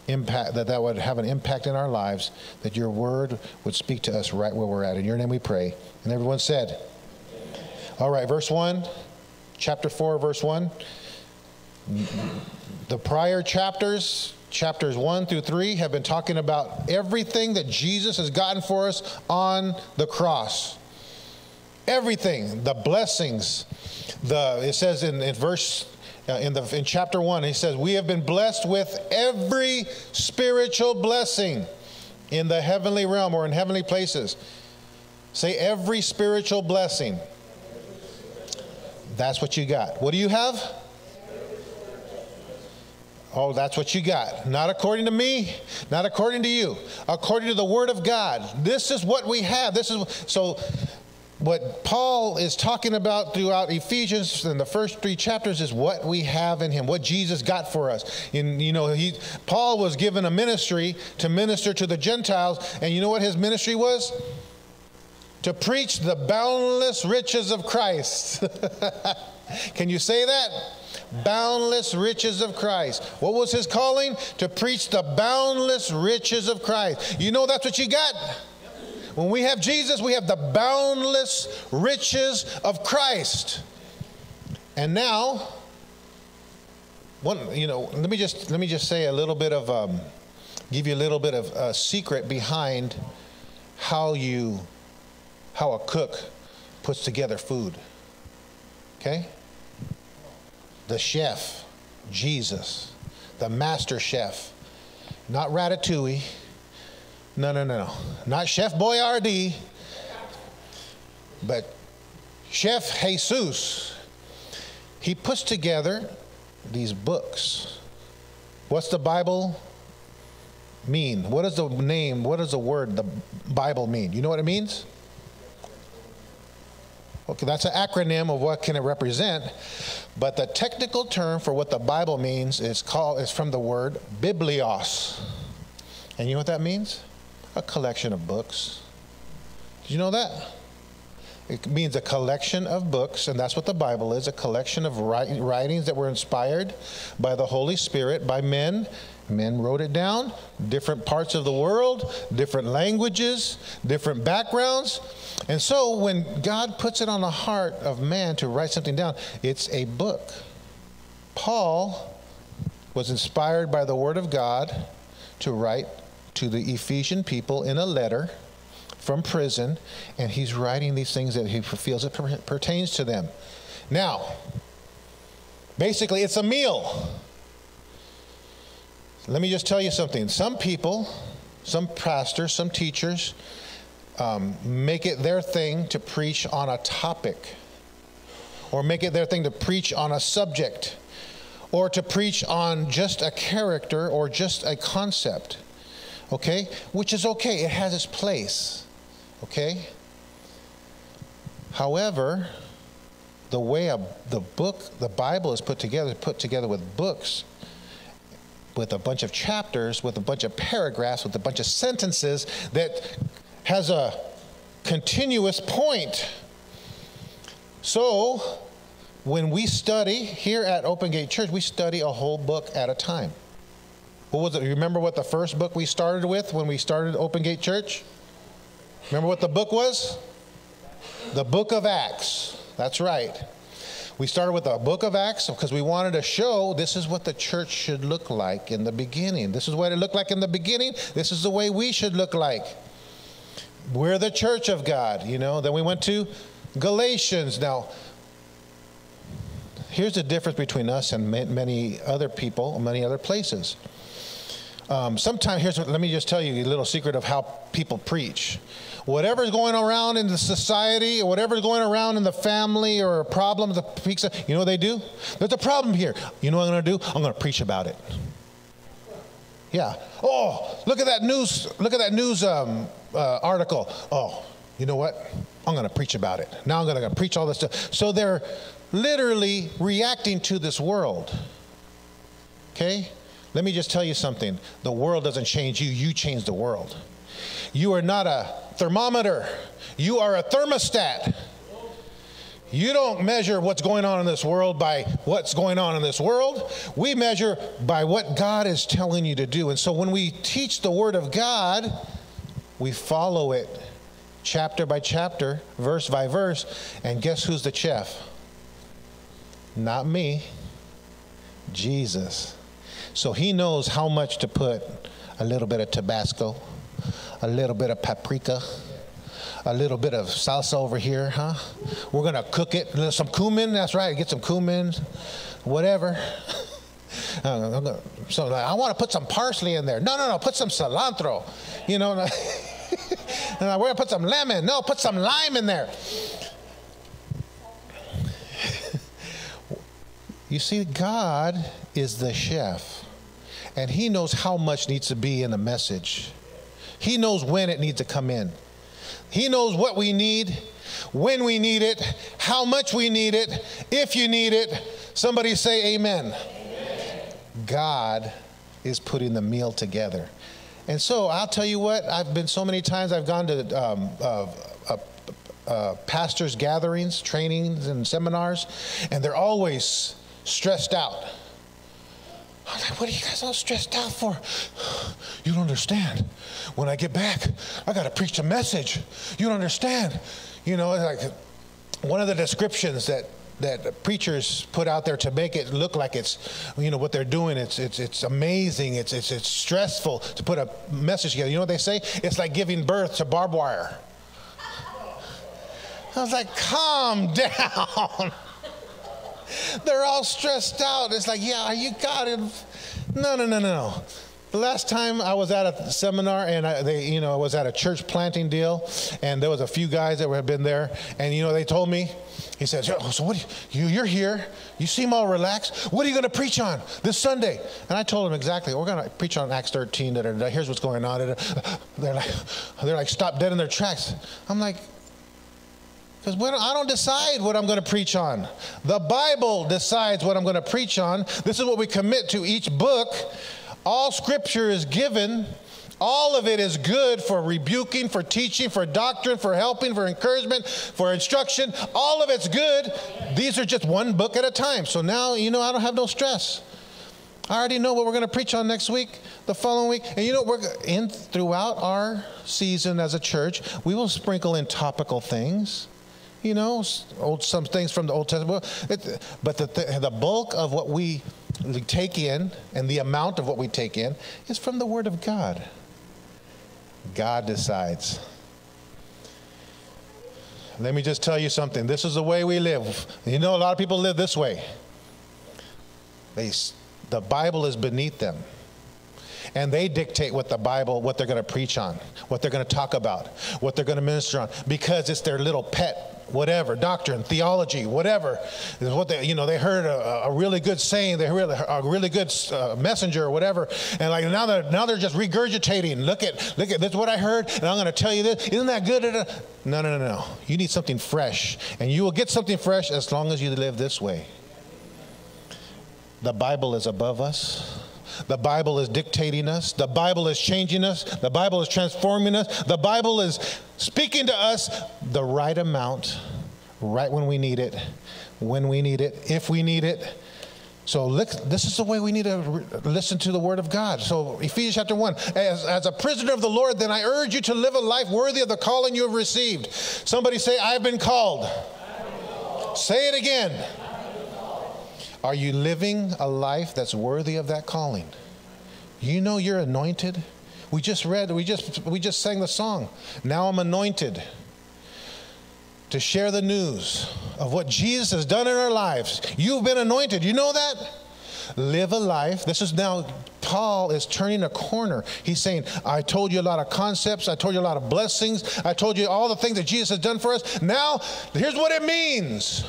impact that that would have an impact in our lives that your word would speak to us right where we're at in your name we pray and everyone said all right verse 1 chapter 4 verse 1 the prior chapters chapters 1 through 3 have been talking about everything that Jesus has gotten for us on the cross everything the blessings the it says in, in verse uh, in, the, in chapter 1, he says, We have been blessed with every spiritual blessing in the heavenly realm or in heavenly places. Say every spiritual blessing. That's what you got. What do you have? Oh, that's what you got. Not according to me, not according to you, according to the word of God. This is what we have. This is so what Paul is talking about throughout Ephesians in the first three chapters is what we have in him, what Jesus got for us. And you know, he Paul was given a ministry to minister to the Gentiles, and you know what his ministry was? To preach the boundless riches of Christ. Can you say that? Boundless riches of Christ. What was his calling? To preach the boundless riches of Christ. You know that's what you got? When we have Jesus, we have the boundless riches of Christ. And now, one, you know, let me just let me just say a little bit of um, give you a little bit of a secret behind how you how a cook puts together food. Okay? The chef, Jesus, the master chef, not Ratatouille no, no, no, no. Not Chef Boyardee, but Chef Jesus. He puts together these books. What's the Bible mean? What does the name, what does the word, the Bible mean? You know what it means? Okay, that's an acronym of what can it represent. But the technical term for what the Bible means is called is from the word biblios. And you know what that means? a collection of books. Did you know that? It means a collection of books, and that's what the Bible is a collection of writings that were inspired by the Holy Spirit, by men. Men wrote it down, different parts of the world, different languages, different backgrounds. And so when God puts it on the heart of man to write something down, it's a book. Paul was inspired by the Word of God to write to the Ephesian people in a letter from prison, and he's writing these things that he feels it per- pertains to them. Now, basically, it's a meal. Let me just tell you something. Some people, some pastors, some teachers, um, make it their thing to preach on a topic, or make it their thing to preach on a subject, or to preach on just a character or just a concept okay? Which is okay, it has its place, okay? However, the way a, the book, the Bible is put together, put together with books, with a bunch of chapters, with a bunch of paragraphs, with a bunch of sentences that has a continuous point. So, when we study here at Open Gate Church, we study a whole book at a time. What was it? Remember what the first book we started with when we started Open Gate Church? Remember what the book was? The book of Acts. That's right. We started with the book of Acts because we wanted to show this is what the church should look like in the beginning. This is what it looked like in the beginning. This is the way we should look like. We're the church of God, you know. Then we went to Galatians. Now, here's the difference between us and many other people, many other places. Um, sometimes, here's what, let me just tell you a little secret of how people preach whatever's going around in the society, or whatever's going around in the family or a problem, the pizza, you know what they do? There's a problem here. You know what I'm going to do? I'm going to preach about it. Yeah. Oh, look at that news. Look at that news um, uh, article. Oh, you know what? I'm going to preach about it. Now I'm going to preach all this stuff. So they're literally reacting to this world. Okay? Let me just tell you something. The world doesn't change you, you change the world. You are not a thermometer, you are a thermostat. You don't measure what's going on in this world by what's going on in this world. We measure by what God is telling you to do. And so when we teach the Word of God, we follow it chapter by chapter, verse by verse. And guess who's the chef? Not me, Jesus. So he knows how much to put a little bit of Tabasco, a little bit of paprika, a little bit of salsa over here, huh? We're gonna cook it. Some cumin, that's right. Get some cumin, whatever. Uh, so I want to put some parsley in there. No, no, no. Put some cilantro. You know, we're gonna put some lemon. No, put some lime in there. you see, God is the chef, and He knows how much needs to be in a message. He knows when it needs to come in. He knows what we need, when we need it, how much we need it, if you need it. Somebody say amen. amen. God is putting the meal together. And so I'll tell you what, I've been so many times, I've gone to um, uh, uh, uh, pastors' gatherings, trainings, and seminars, and they're always stressed out. I'm like, what are you guys all stressed out for? You don't understand. When I get back, I got to preach a message. You don't understand. You know, like one of the descriptions that that preachers put out there to make it look like it's you know what they're doing it's it's it's amazing it's it's it's stressful to put a message together you know what they say it's like giving birth to barbed wire i was like calm down they're all stressed out. It's like, yeah, you got it. No, no, no, no. The last time I was at a seminar and I, they, you know, I was at a church planting deal, and there was a few guys that had been there, and you know, they told me, he said, so what? You, you're here. You seem all relaxed. What are you going to preach on this Sunday? And I told him exactly. We're going to preach on Acts 13. Da, da, da. Here's what's going on. They're like, they're like, stop dead in their tracks. I'm like, because I don't decide what I'm going to preach on. The Bible decides what I'm going to preach on. This is what we commit to each book. All scripture is given. All of it is good for rebuking, for teaching, for doctrine, for helping, for encouragement, for instruction. All of it's good. These are just one book at a time. So now, you know, I don't have no stress. I already know what we're going to preach on next week, the following week. And you know, we're in throughout our season as a church, we will sprinkle in topical things you know, old, some things from the Old Testament. It, but the, the, the bulk of what we take in and the amount of what we take in is from the Word of God. God decides. Let me just tell you something. This is the way we live. You know, a lot of people live this way. They, the Bible is beneath them. And they dictate what the Bible, what they're going to preach on, what they're going to talk about, what they're going to minister on, because it's their little pet whatever, doctrine, theology, whatever. Is what they, you know, they heard a, a really good saying, they heard a really good uh, messenger or whatever, and like now they're now they're just regurgitating. Look at, look at this. Is what I heard, and I'm going to tell you this. Isn't that good? No, no, no, no. You need something fresh, and you will get something fresh as long as you live this way. The Bible is above us. The Bible is dictating us. The Bible is changing us. The Bible is transforming us. The Bible is speaking to us the right amount, right when we need it, when we need it, if we need it. So this is the way we need to listen to the word of God. So Ephesians chapter 1, as, as a prisoner of the Lord, then I urge you to live a life worthy of the calling you have received. Somebody say, I've been called. Say it again. Are you living a life that's worthy of that calling? You know you're anointed. We just read, we just we just sang the song. Now I'm anointed to share the news of what Jesus has done in our lives. You've been anointed. You know that? Live a life. This is now, Paul is turning a corner. He's saying, I told you a lot of concepts. I told you a lot of blessings. I told you all the things that Jesus has done for us. Now, here's what it means.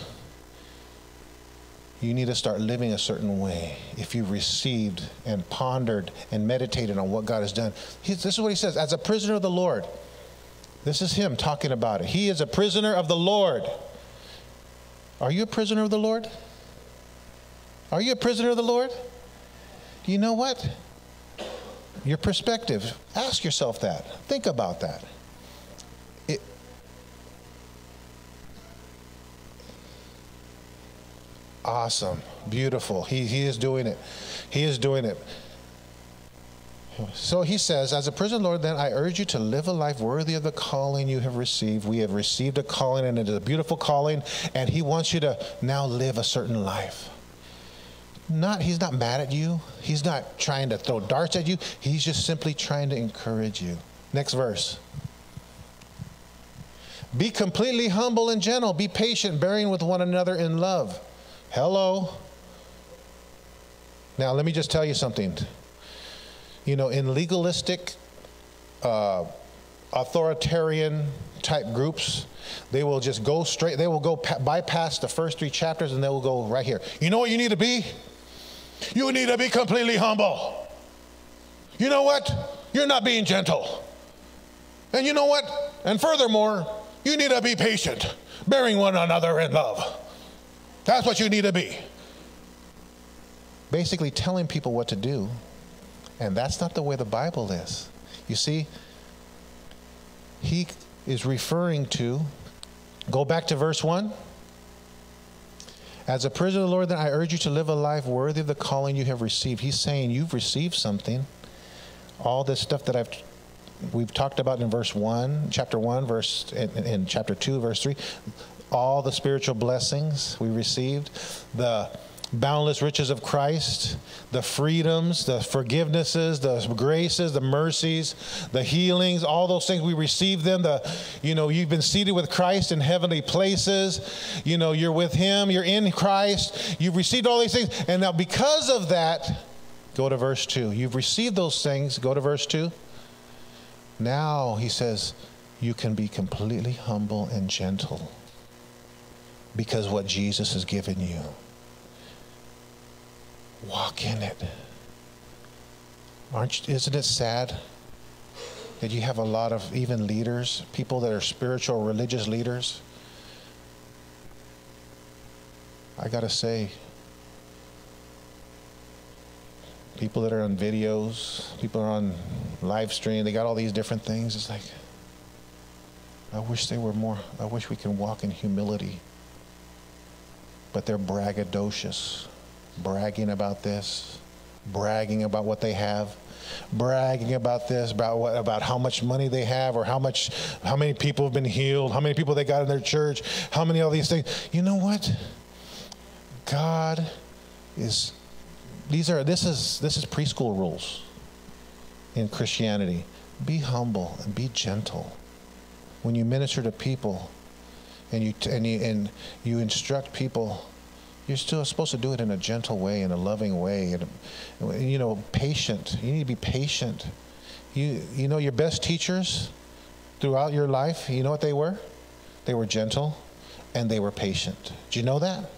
You need to start living a certain way if you've received and pondered and meditated on what God has done. He, this is what he says as a prisoner of the Lord. This is him talking about it. He is a prisoner of the Lord. Are you a prisoner of the Lord? Are you a prisoner of the Lord? Do you know what? Your perspective. Ask yourself that. Think about that. Awesome. Beautiful. He, he is doing it. He is doing it. So he says, As a prison Lord, then I urge you to live a life worthy of the calling you have received. We have received a calling, and it is a beautiful calling, and he wants you to now live a certain life. Not, he's not mad at you. He's not trying to throw darts at you. He's just simply trying to encourage you. Next verse. Be completely humble and gentle. Be patient, bearing with one another in love. Hello. Now, let me just tell you something. You know, in legalistic, uh, authoritarian type groups, they will just go straight, they will go pa- bypass the first three chapters and they will go right here. You know what you need to be? You need to be completely humble. You know what? You're not being gentle. And you know what? And furthermore, you need to be patient, bearing one another in love. That's what you need to be. Basically, telling people what to do. And that's not the way the Bible is. You see, he is referring to, go back to verse 1. As a prisoner of the Lord, then I urge you to live a life worthy of the calling you have received. He's saying you've received something. All this stuff that I've we've talked about in verse 1, chapter 1, verse in, in chapter 2, verse 3, all the spiritual blessings we received, the boundless riches of Christ, the freedoms, the forgivenesses, the graces, the mercies, the healings, all those things we receive them. The, you know, you've been seated with Christ in heavenly places. You know, you're with Him, you're in Christ. You've received all these things. And now, because of that, go to verse 2. You've received those things. Go to verse 2. Now, He says, you can be completely humble and gentle because what Jesus has given you. Walk in it. Aren't isn't it sad that you have a lot of even leaders, people that are spiritual, religious leaders? I got to say, people that are on videos, people are on live stream, they got all these different things. It's like, I wish they were more, I wish we can walk in humility. But they're braggadocious bragging about this, bragging about what they have, bragging about this, about what, about how much money they have, or how much, how many people have been healed, how many people they got in their church, how many all these things. You know what? God is. These are this is this is preschool rules in Christianity. Be humble and be gentle when you minister to people, and you and you and you instruct people you're still supposed to do it in a gentle way, in a loving way, and you know, patient. You need to be patient. You you know your best teachers throughout your life. You know what they were? They were gentle, and they were patient. Do you know that?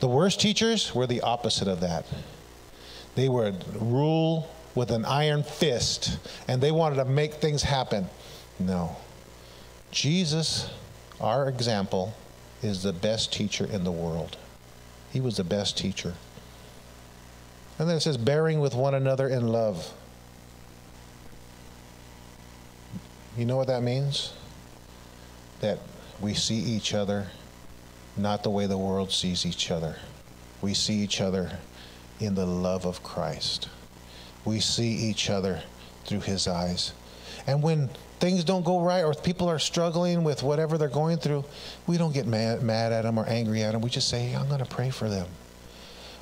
The worst teachers were the opposite of that. They would rule with an iron fist, and they wanted to make things happen. No. Jesus, our example, is the best teacher in the world. He was the best teacher. And then it says, bearing with one another in love. You know what that means? That we see each other not the way the world sees each other. we see each other in the love of Christ. We see each other through his eyes. And when things don't go right or people are struggling with whatever they're going through, we don't get mad, mad at them or angry at them. We just say, I'm going to pray for them.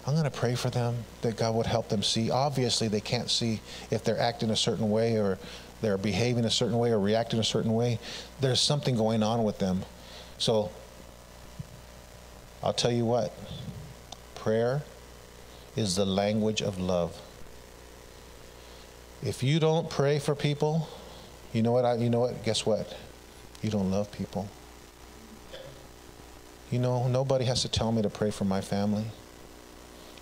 I'm going to pray for them that God would help them see. Obviously, they can't see if they're acting a certain way or they're behaving a certain way or reacting a certain way. There's something going on with them. So, I'll tell you what prayer is the language of love. If you don't pray for people, you know what? I, you know what? Guess what? You don't love people. You know, nobody has to tell me to pray for my family.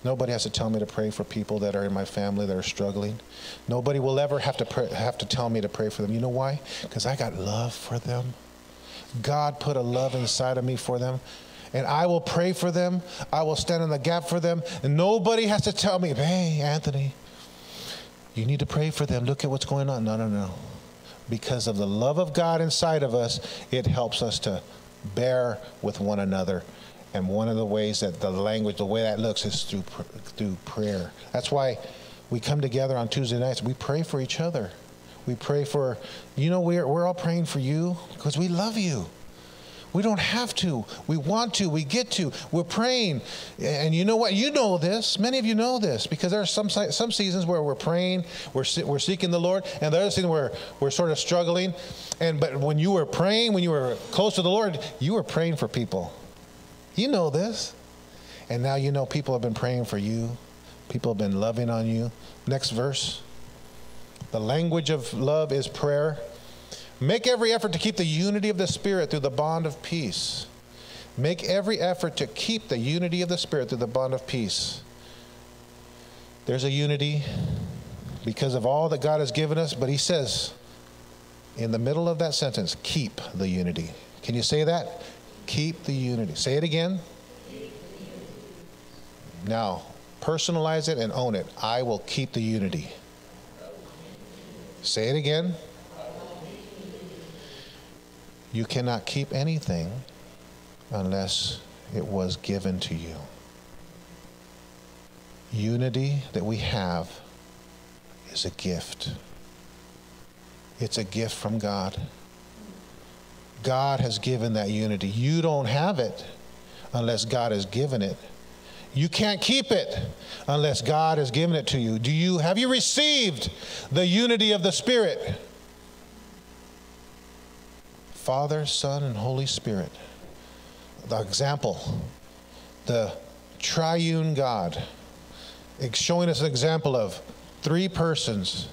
Nobody has to tell me to pray for people that are in my family that are struggling. Nobody will ever have to pray, have to tell me to pray for them. You know why? Because I got love for them. God put a love inside of me for them. And I will pray for them. I will stand in the gap for them. And nobody has to tell me, hey, Anthony, you need to pray for them. Look at what's going on. No, no, no. Because of the love of God inside of us, it helps us to bear with one another and one of the ways that the language, the way that looks, is through through prayer. That's why we come together on Tuesday nights. We pray for each other. We pray for, you know, we're we're all praying for you because we love you. We don't have to. We want to. We get to. We're praying. And you know what? You know this. Many of you know this because there are some, some seasons where we're praying, we're, we're seeking the Lord, and the other season where we're sort of struggling. And But when you were praying, when you were close to the Lord, you were praying for people. You know this. And now you know people have been praying for you, people have been loving on you. Next verse. The language of love is prayer. Make every effort to keep the unity of the Spirit through the bond of peace. Make every effort to keep the unity of the Spirit through the bond of peace. There's a unity because of all that God has given us, but He says in the middle of that sentence, keep the unity. Can you say that? Keep the unity. Say it again. Now, personalize it and own it. I will keep the unity. Say it again. You cannot keep anything unless it was given to you. Unity that we have is a gift. It's a gift from God. God has given that unity. You don't have it unless God has given it. You can't keep it unless God has given it to you. Do you have you received the unity of the Spirit? Father, Son, and Holy Spirit. The example, the triune God, showing us an example of three persons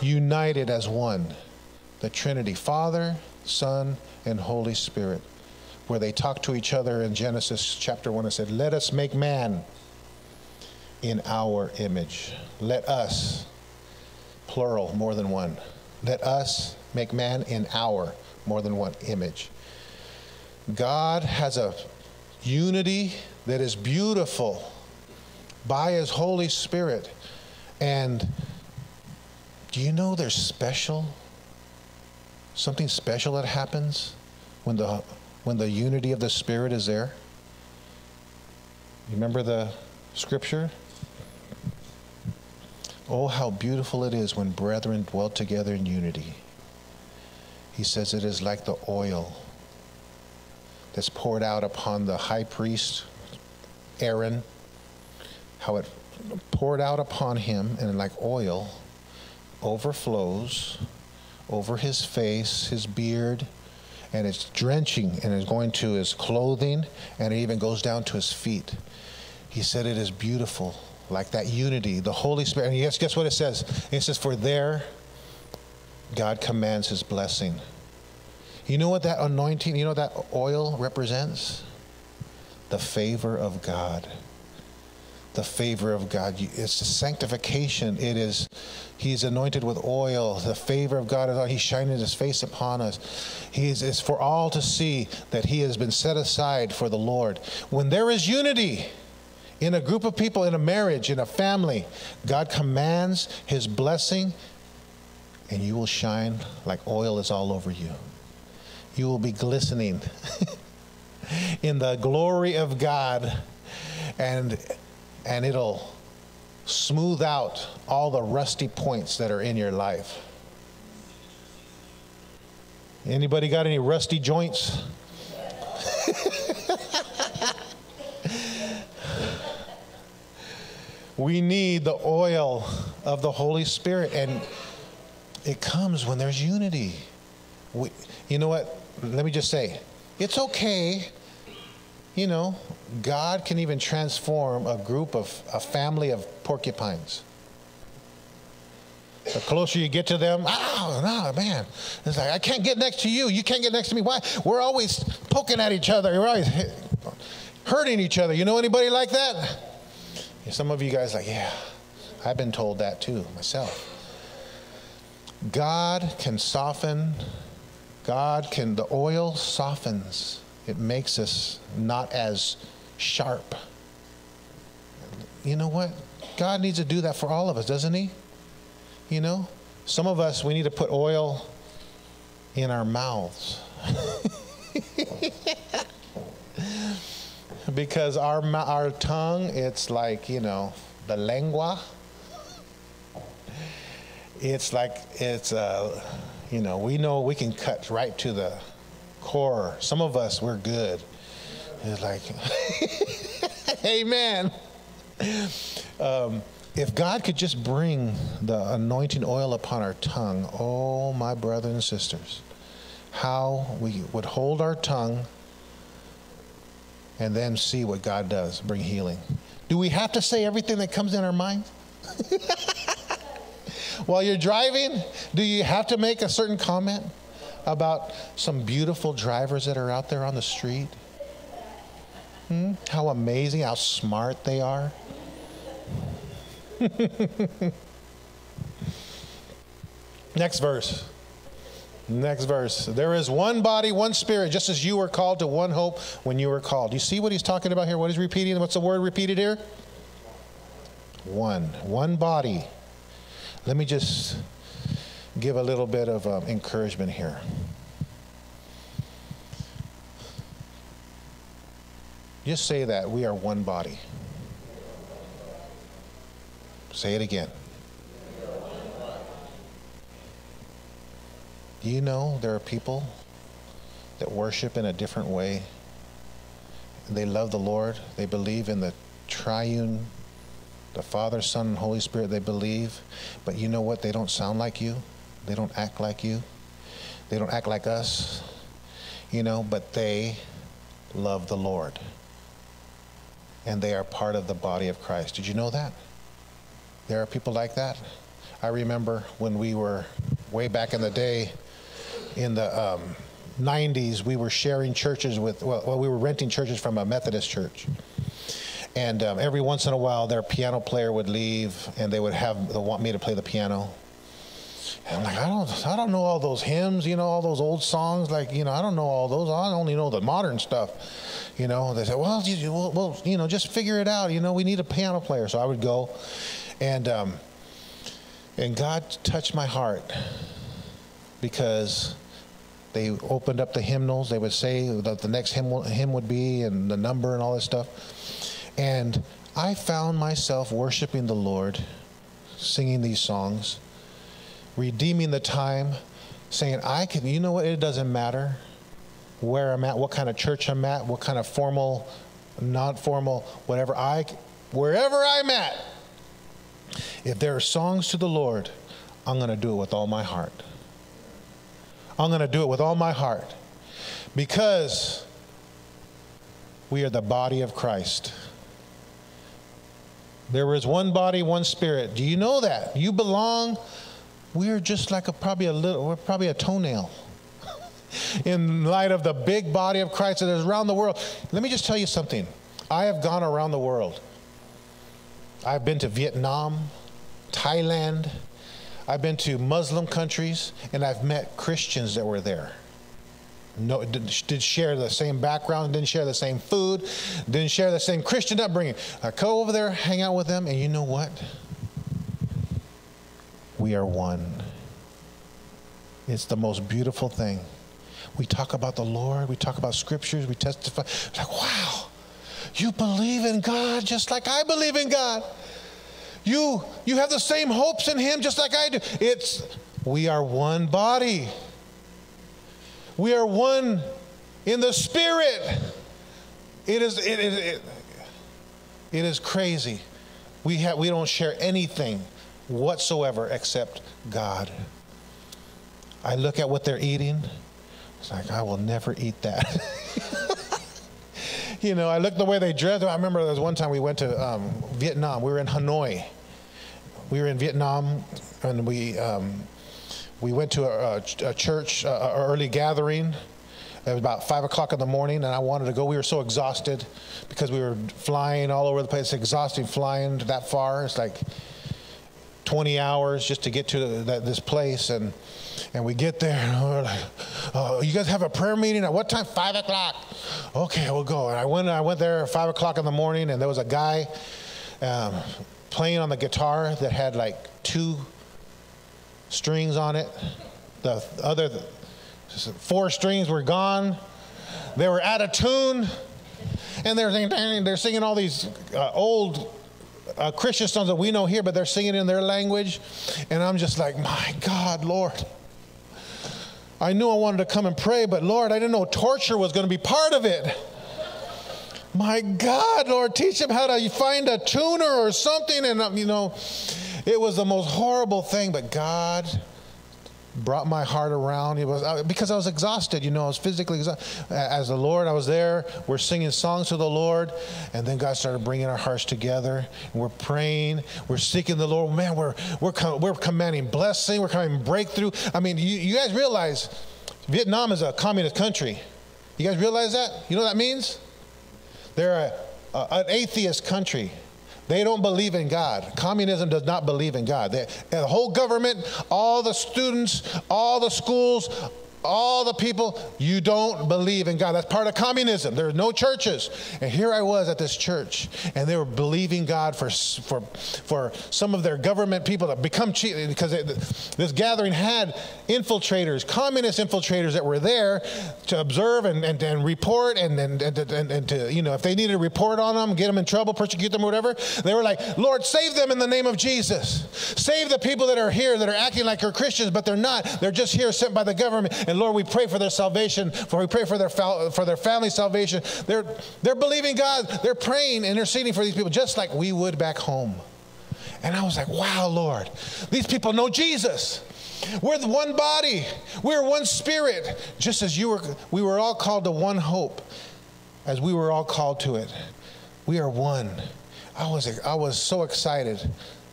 united as one the Trinity Father, Son, and Holy Spirit, where they talk to each other in Genesis chapter 1 and said, Let us make man in our image. Let us, plural, more than one. Let us make man in our, more than one image. God has a unity that is beautiful by His Holy Spirit. And do you know they're special? something special that happens when the when the unity of the spirit is there you remember the scripture oh how beautiful it is when brethren dwell together in unity he says it is like the oil that's poured out upon the high priest aaron how it poured out upon him and like oil overflows over his face, his beard, and it's drenching and it's going to his clothing and it even goes down to his feet. He said it is beautiful, like that unity, the Holy Spirit. And guess, guess what it says? It says, For there God commands his blessing. You know what that anointing, you know that oil represents? The favor of God the favor of God. It's the sanctification. It is, He's anointed with oil. The favor of God is on. He's shining His face upon us. He's it's for all to see that He has been set aside for the Lord. When there is unity in a group of people, in a marriage, in a family, God commands His blessing, and you will shine like oil is all over you. You will be glistening in the glory of God and and it'll smooth out all the rusty points that are in your life. Anybody got any rusty joints? we need the oil of the Holy Spirit, and it comes when there's unity. We, you know what? Let me just say, it's okay. You know, God can even transform a group of a family of porcupines. The closer you get to them, oh no, man. It's like I can't get next to you. You can't get next to me. Why? We're always poking at each other. We're always hurting each other. You know anybody like that? Some of you guys like, yeah, I've been told that too myself. God can soften. God can. The oil softens. It makes us not as sharp. You know what? God needs to do that for all of us, doesn't He? You know, some of us, we need to put oil in our mouths. because our, our tongue, it's like, you know, the lengua. It's like, it's, uh, you know, we know we can cut right to the core. Some of us, we're good. It's like, amen. Um, if God could just bring the anointing oil upon our tongue, oh, my brothers and sisters, how we would hold our tongue and then see what God does bring healing. Do we have to say everything that comes in our mind? While you're driving, do you have to make a certain comment about some beautiful drivers that are out there on the street? Hmm? How amazing, how smart they are. Next verse. Next verse. There is one body, one spirit, just as you were called to one hope when you were called. You see what he's talking about here? What he's repeating? What's the word repeated here? One. One body. Let me just give a little bit of um, encouragement here. Just say that we are one body. Say it again. Do you know there are people that worship in a different way? They love the Lord. They believe in the triune, the Father, Son, and Holy Spirit. They believe. But you know what? They don't sound like you. They don't act like you. They don't act like us. You know, but they love the Lord. And they are part of the body of Christ. Did you know that? There are people like that. I remember when we were way back in the day, in the um, 90s, we were sharing churches with, well, well, we were renting churches from a Methodist church. And um, every once in a while, their piano player would leave, and they would have they want me to play the piano. And I'm like, I don't, I don't know all those hymns, you know, all those old songs. Like, you know, I don't know all those. I only know the modern stuff. You know, they said, well, you, well, well, you know, just figure it out. You know, we need a piano player. So I would go, and um, and God touched my heart because they opened up the hymnals. They would say that the next hymn, hymn would be and the number and all this stuff. And I found myself worshiping the Lord, singing these songs, redeeming the time, saying, I can, you know what? It doesn't matter where I'm at, what kind of church I'm at, what kind of formal, not formal, whatever. I, wherever I'm at, if there are songs to the Lord, I'm going to do it with all my heart. I'm going to do it with all my heart because we are the body of Christ. There is one body, one spirit. Do you know that? You belong. We're just like a probably a little, we're probably a toenail in light of the big body of Christ that is around the world. Let me just tell you something. I have gone around the world. I've been to Vietnam, Thailand, I've been to Muslim countries, and I've met Christians that were there. No, did, share the same background, didn't share the same food, didn't share the same Christian upbringing. I go over there, hang out with them, and you know what? We are one. It's the most beautiful thing. We talk about the Lord, we talk about scriptures, we testify. It's like, wow, You believe in God just like I believe in God. You, you have the same hopes in Him just like I do. It's, we are one body. We are one in the Spirit. It is, it, it, it, it is crazy. We, have, we don't share anything whatsoever except God. I look at what they're eating. It's like, I will never eat that. you know, I look the way they dress. I remember there was one time we went to um, Vietnam. We were in Hanoi. We were in Vietnam, and we um, we went to a, a, a church, a, early gathering. It was about five o'clock in the morning, and I wanted to go. We were so exhausted because we were flying all over the place. Exhausting flying that far. It's like 20 hours just to get to the, this place, and and we get there, and we're like, oh, "You guys have a prayer meeting at what time? Five o'clock. Okay, we'll go." And I went. I went there at five o'clock in the morning, and there was a guy um, playing on the guitar that had like two strings on it. The other four strings were gone. They were out of tune. And they're singing, they're singing all these uh, old uh, Christian songs that we know here, but they're singing in their language. And I'm just like, my God, Lord. I knew I wanted to come and pray, but Lord, I didn't know torture was going to be part of it. My God, Lord, teach him how to find a tuner or something. And, um, you know, it was the most horrible thing, but God brought my heart around. It was because I was exhausted. You know, I was physically exhausted. As the Lord, I was there. We're singing songs to the Lord, and then God started bringing our hearts together. And we're praying. We're seeking the Lord. Man, we're we're com- we're commanding blessing. We're commanding breakthrough. I mean, you, you guys realize Vietnam is a communist country. You guys realize that? You know what that means? They're a, a, an atheist country. They don't believe in God. Communism does not believe in God. They, the whole government, all the students, all the schools, all the people, you don't believe in God. That's part of communism. There are no churches. And here I was at this church, and they were believing God for, for, for some of their government people to become chief, because it, this gathering had infiltrators, communist infiltrators that were there to observe and, and, and report and, and, and, and, to, you know, if they needed to report on them, get them in trouble, persecute them, or whatever, they were like, Lord, save them in the name of Jesus. Save the people that are here that are acting like they're Christians, but they're not. They're just here sent by the government. And and Lord, we pray for their salvation, for we pray for their, for their family salvation. They're, they're believing God. They're praying, interceding for these people just like we would back home. And I was like, wow, Lord, these people know Jesus. We're the one body. We're one spirit. Just as you were, we were all called to one hope, as we were all called to it. We are one. I was, I was so excited.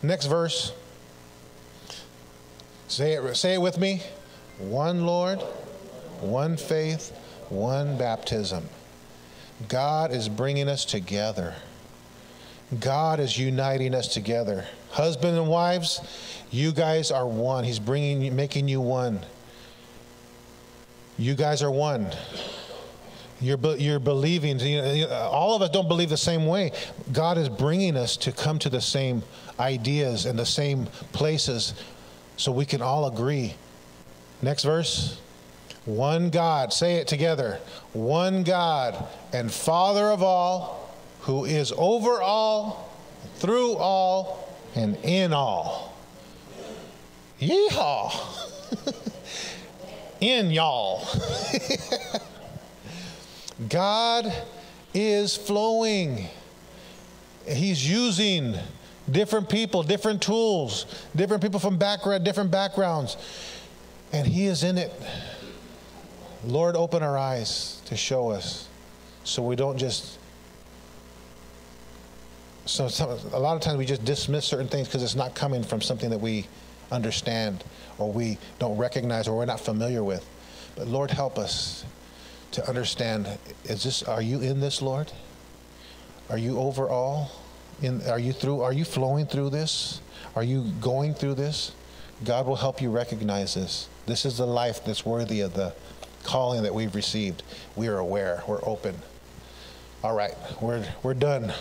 Next verse. Say it, say it with me. One Lord, one faith, one baptism. God is bringing us together. God is uniting us together. Husband and wives, you guys are one. He's bringing, making you one. You guys are one. You're, you're believing. You know, all of us don't believe the same way. God is bringing us to come to the same ideas and the same places so we can all agree Next verse. One God, say it together. One God and Father of all, who is over all, through all, and in all. Yeehaw! in y'all. God is flowing. He's using different people, different tools, different people from background, different backgrounds and He is in it. Lord, open our eyes to show us so we don't just. So, some, a lot of times we just dismiss certain things because it's not coming from something that we understand or we don't recognize or we're not familiar with. But Lord, help us to understand is this are you in this lord are you over all in are you through are you flowing through this are you going through this god will help you recognize this this is the life that's worthy of the calling that we've received. We are aware, we're open. All right, we're, we're done.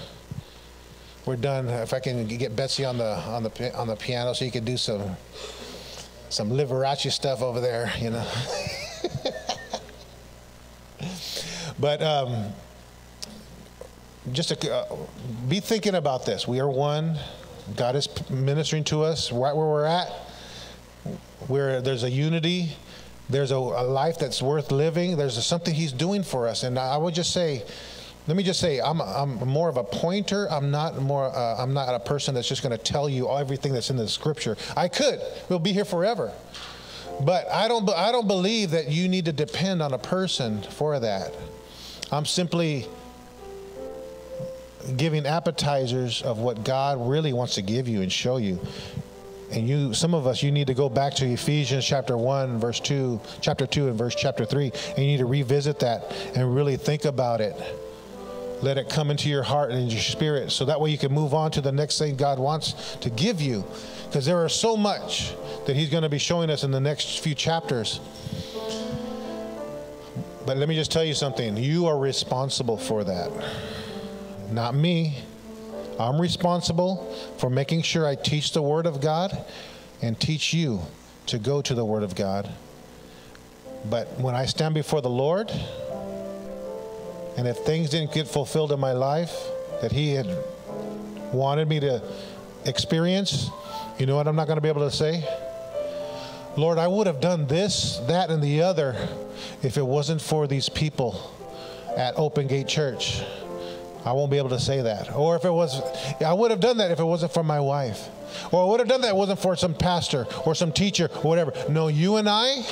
We're done. If I can get Betsy on the on the on the piano, so you can do some some Liberace stuff over there, you know. but um, just to, uh, be thinking about this. We are one. God is ministering to us right where we're at. Where there's a unity, there's a, a life that's worth living. There's a, something He's doing for us, and I would just say, let me just say, I'm, I'm more of a pointer. I'm not more. Uh, I'm not a person that's just going to tell you everything that's in the Scripture. I could. We'll be here forever. But I don't, I don't believe that you need to depend on a person for that. I'm simply giving appetizers of what God really wants to give you and show you. And you, some of us, you need to go back to Ephesians chapter 1, verse 2, chapter 2, and verse chapter 3, and you need to revisit that and really think about it. Let it come into your heart and in your spirit so that way you can move on to the next thing God wants to give you. Because there is so much that He's going to be showing us in the next few chapters. But let me just tell you something you are responsible for that, not me. I'm responsible for making sure I teach the Word of God and teach you to go to the Word of God. But when I stand before the Lord, and if things didn't get fulfilled in my life that He had wanted me to experience, you know what I'm not going to be able to say? Lord, I would have done this, that, and the other if it wasn't for these people at Open Gate Church. I won't be able to say that. Or if it was, I would have done that if it wasn't for my wife. Or I would have done that if it wasn't for some pastor or some teacher or whatever. No, you and I,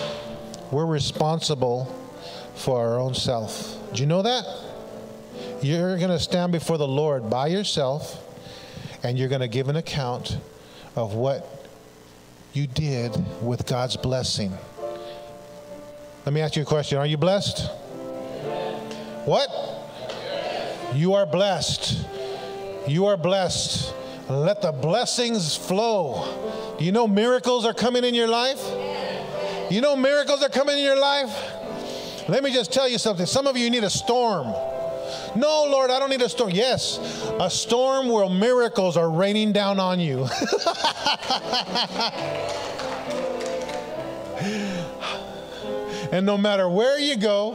we're responsible for our own self. Do you know that? You're going to stand before the Lord by yourself and you're going to give an account of what you did with God's blessing. Let me ask you a question Are you blessed? What? You are blessed. You are blessed. Let the blessings flow. Do you know miracles are coming in your life? You know miracles are coming in your life? Let me just tell you something. Some of you need a storm. No, Lord, I don't need a storm. Yes, a storm where miracles are raining down on you. and no matter where you go,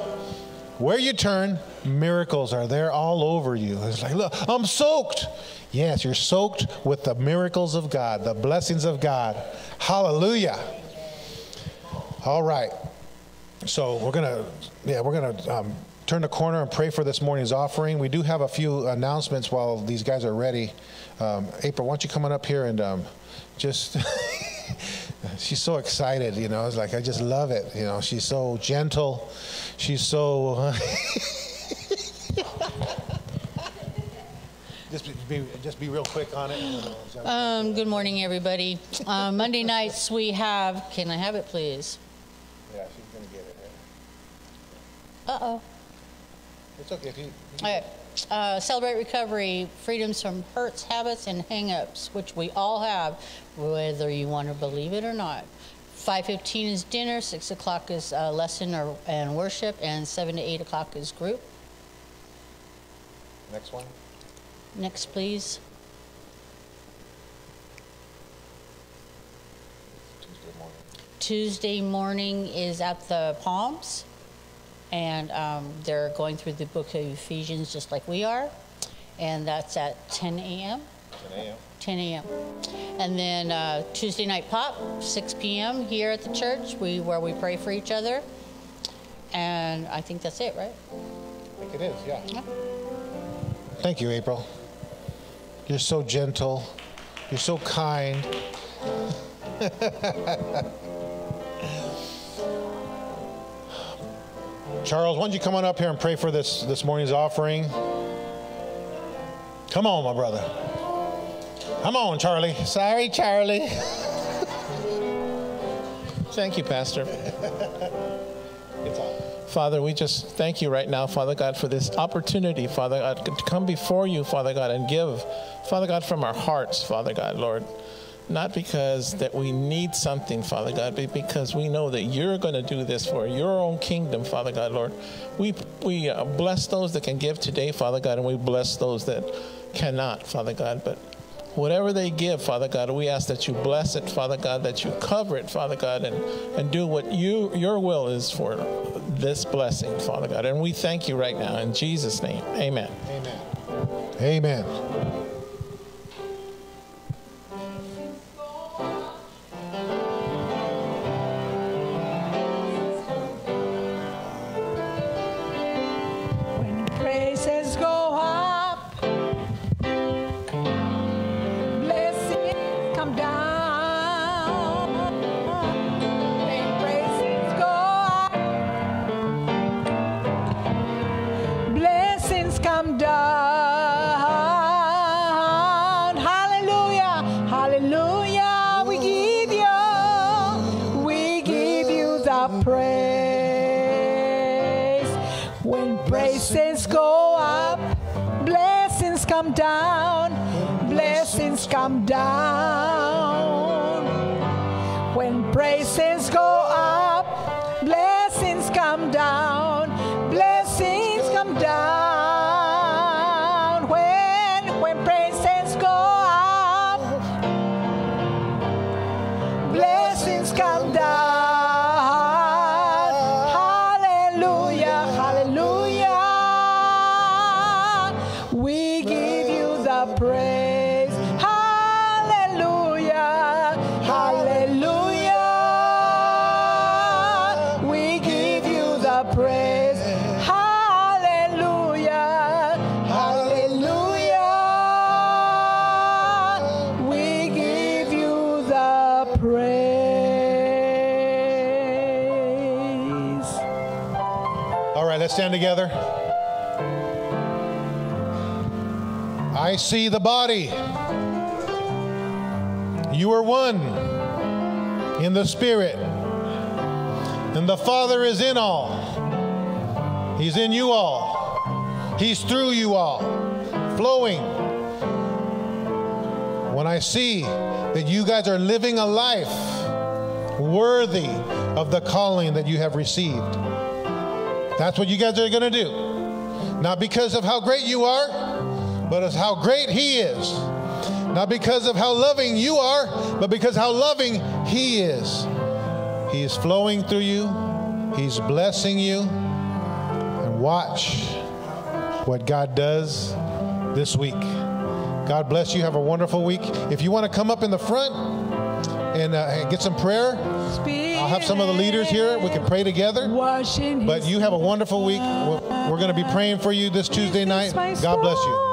where you turn, miracles are there all over you. It's like, look, I'm soaked. Yes, you're soaked with the miracles of God, the blessings of God. Hallelujah. All right. So we're gonna, yeah, we're gonna um, turn the corner and pray for this morning's offering. We do have a few announcements while these guys are ready. Um, April, why don't you come on up here and um, just. she's so excited, you know. It's like I just love it, you know. She's so gentle. She's so. be just be real quick on it. Um, good morning, everybody. Uh, Monday nights we have. Can I have it, please? Yeah, she's gonna get it. Uh oh. It's okay. If you, Okay. Uh, celebrate recovery, freedoms from hurts, habits, and hang-ups, which we all have, whether you want to believe it or not. 5.15 is dinner, 6 o'clock is uh, lesson or, and worship, and 7 to 8 o'clock is group. next one. Next, please. Tuesday morning. Tuesday morning is at the Palms, and um, they're going through the book of Ephesians just like we are, and that's at 10 a.m. 10 a.m. 10 a.m. And then uh, Tuesday night pop, 6 p.m. here at the church, we where we pray for each other, and I think that's it, right? I think it is. Yeah. Yeah. Thank you, April. You're so gentle. You're so kind. Charles, why don't you come on up here and pray for this this morning's offering? Come on, my brother. Come on, Charlie. Sorry, Charlie. Thank you, Pastor. It's. Father, we just thank you right now, Father God, for this opportunity, Father God, to come before you, Father God, and give, Father God, from our hearts, Father God, Lord. Not because that we need something, Father God, but because we know that you're going to do this for your own kingdom, Father God, Lord. We we uh, bless those that can give today, Father God, and we bless those that cannot, Father God. But whatever they give, Father God, we ask that you bless it, Father God, that you cover it, Father God, and, and do what you your will is for this blessing, Father God. And we thank you right now in Jesus' name. Amen. Amen. Amen. Go up, blessings come down, blessings come down. When praises go up, blessings come down, blessings come down. Stand together. I see the body. You are one in the Spirit, and the Father is in all. He's in you all, He's through you all, flowing. When I see that you guys are living a life worthy of the calling that you have received. That's what you guys are going to do. Not because of how great you are, but as how great He is. Not because of how loving you are, but because how loving He is. He is flowing through you, He's blessing you. And watch what God does this week. God bless you. Have a wonderful week. If you want to come up in the front and uh, get some prayer, I'll have some of the leaders here. We can pray together. But you have a wonderful week. We're, we're going to be praying for you this Tuesday night. God bless you.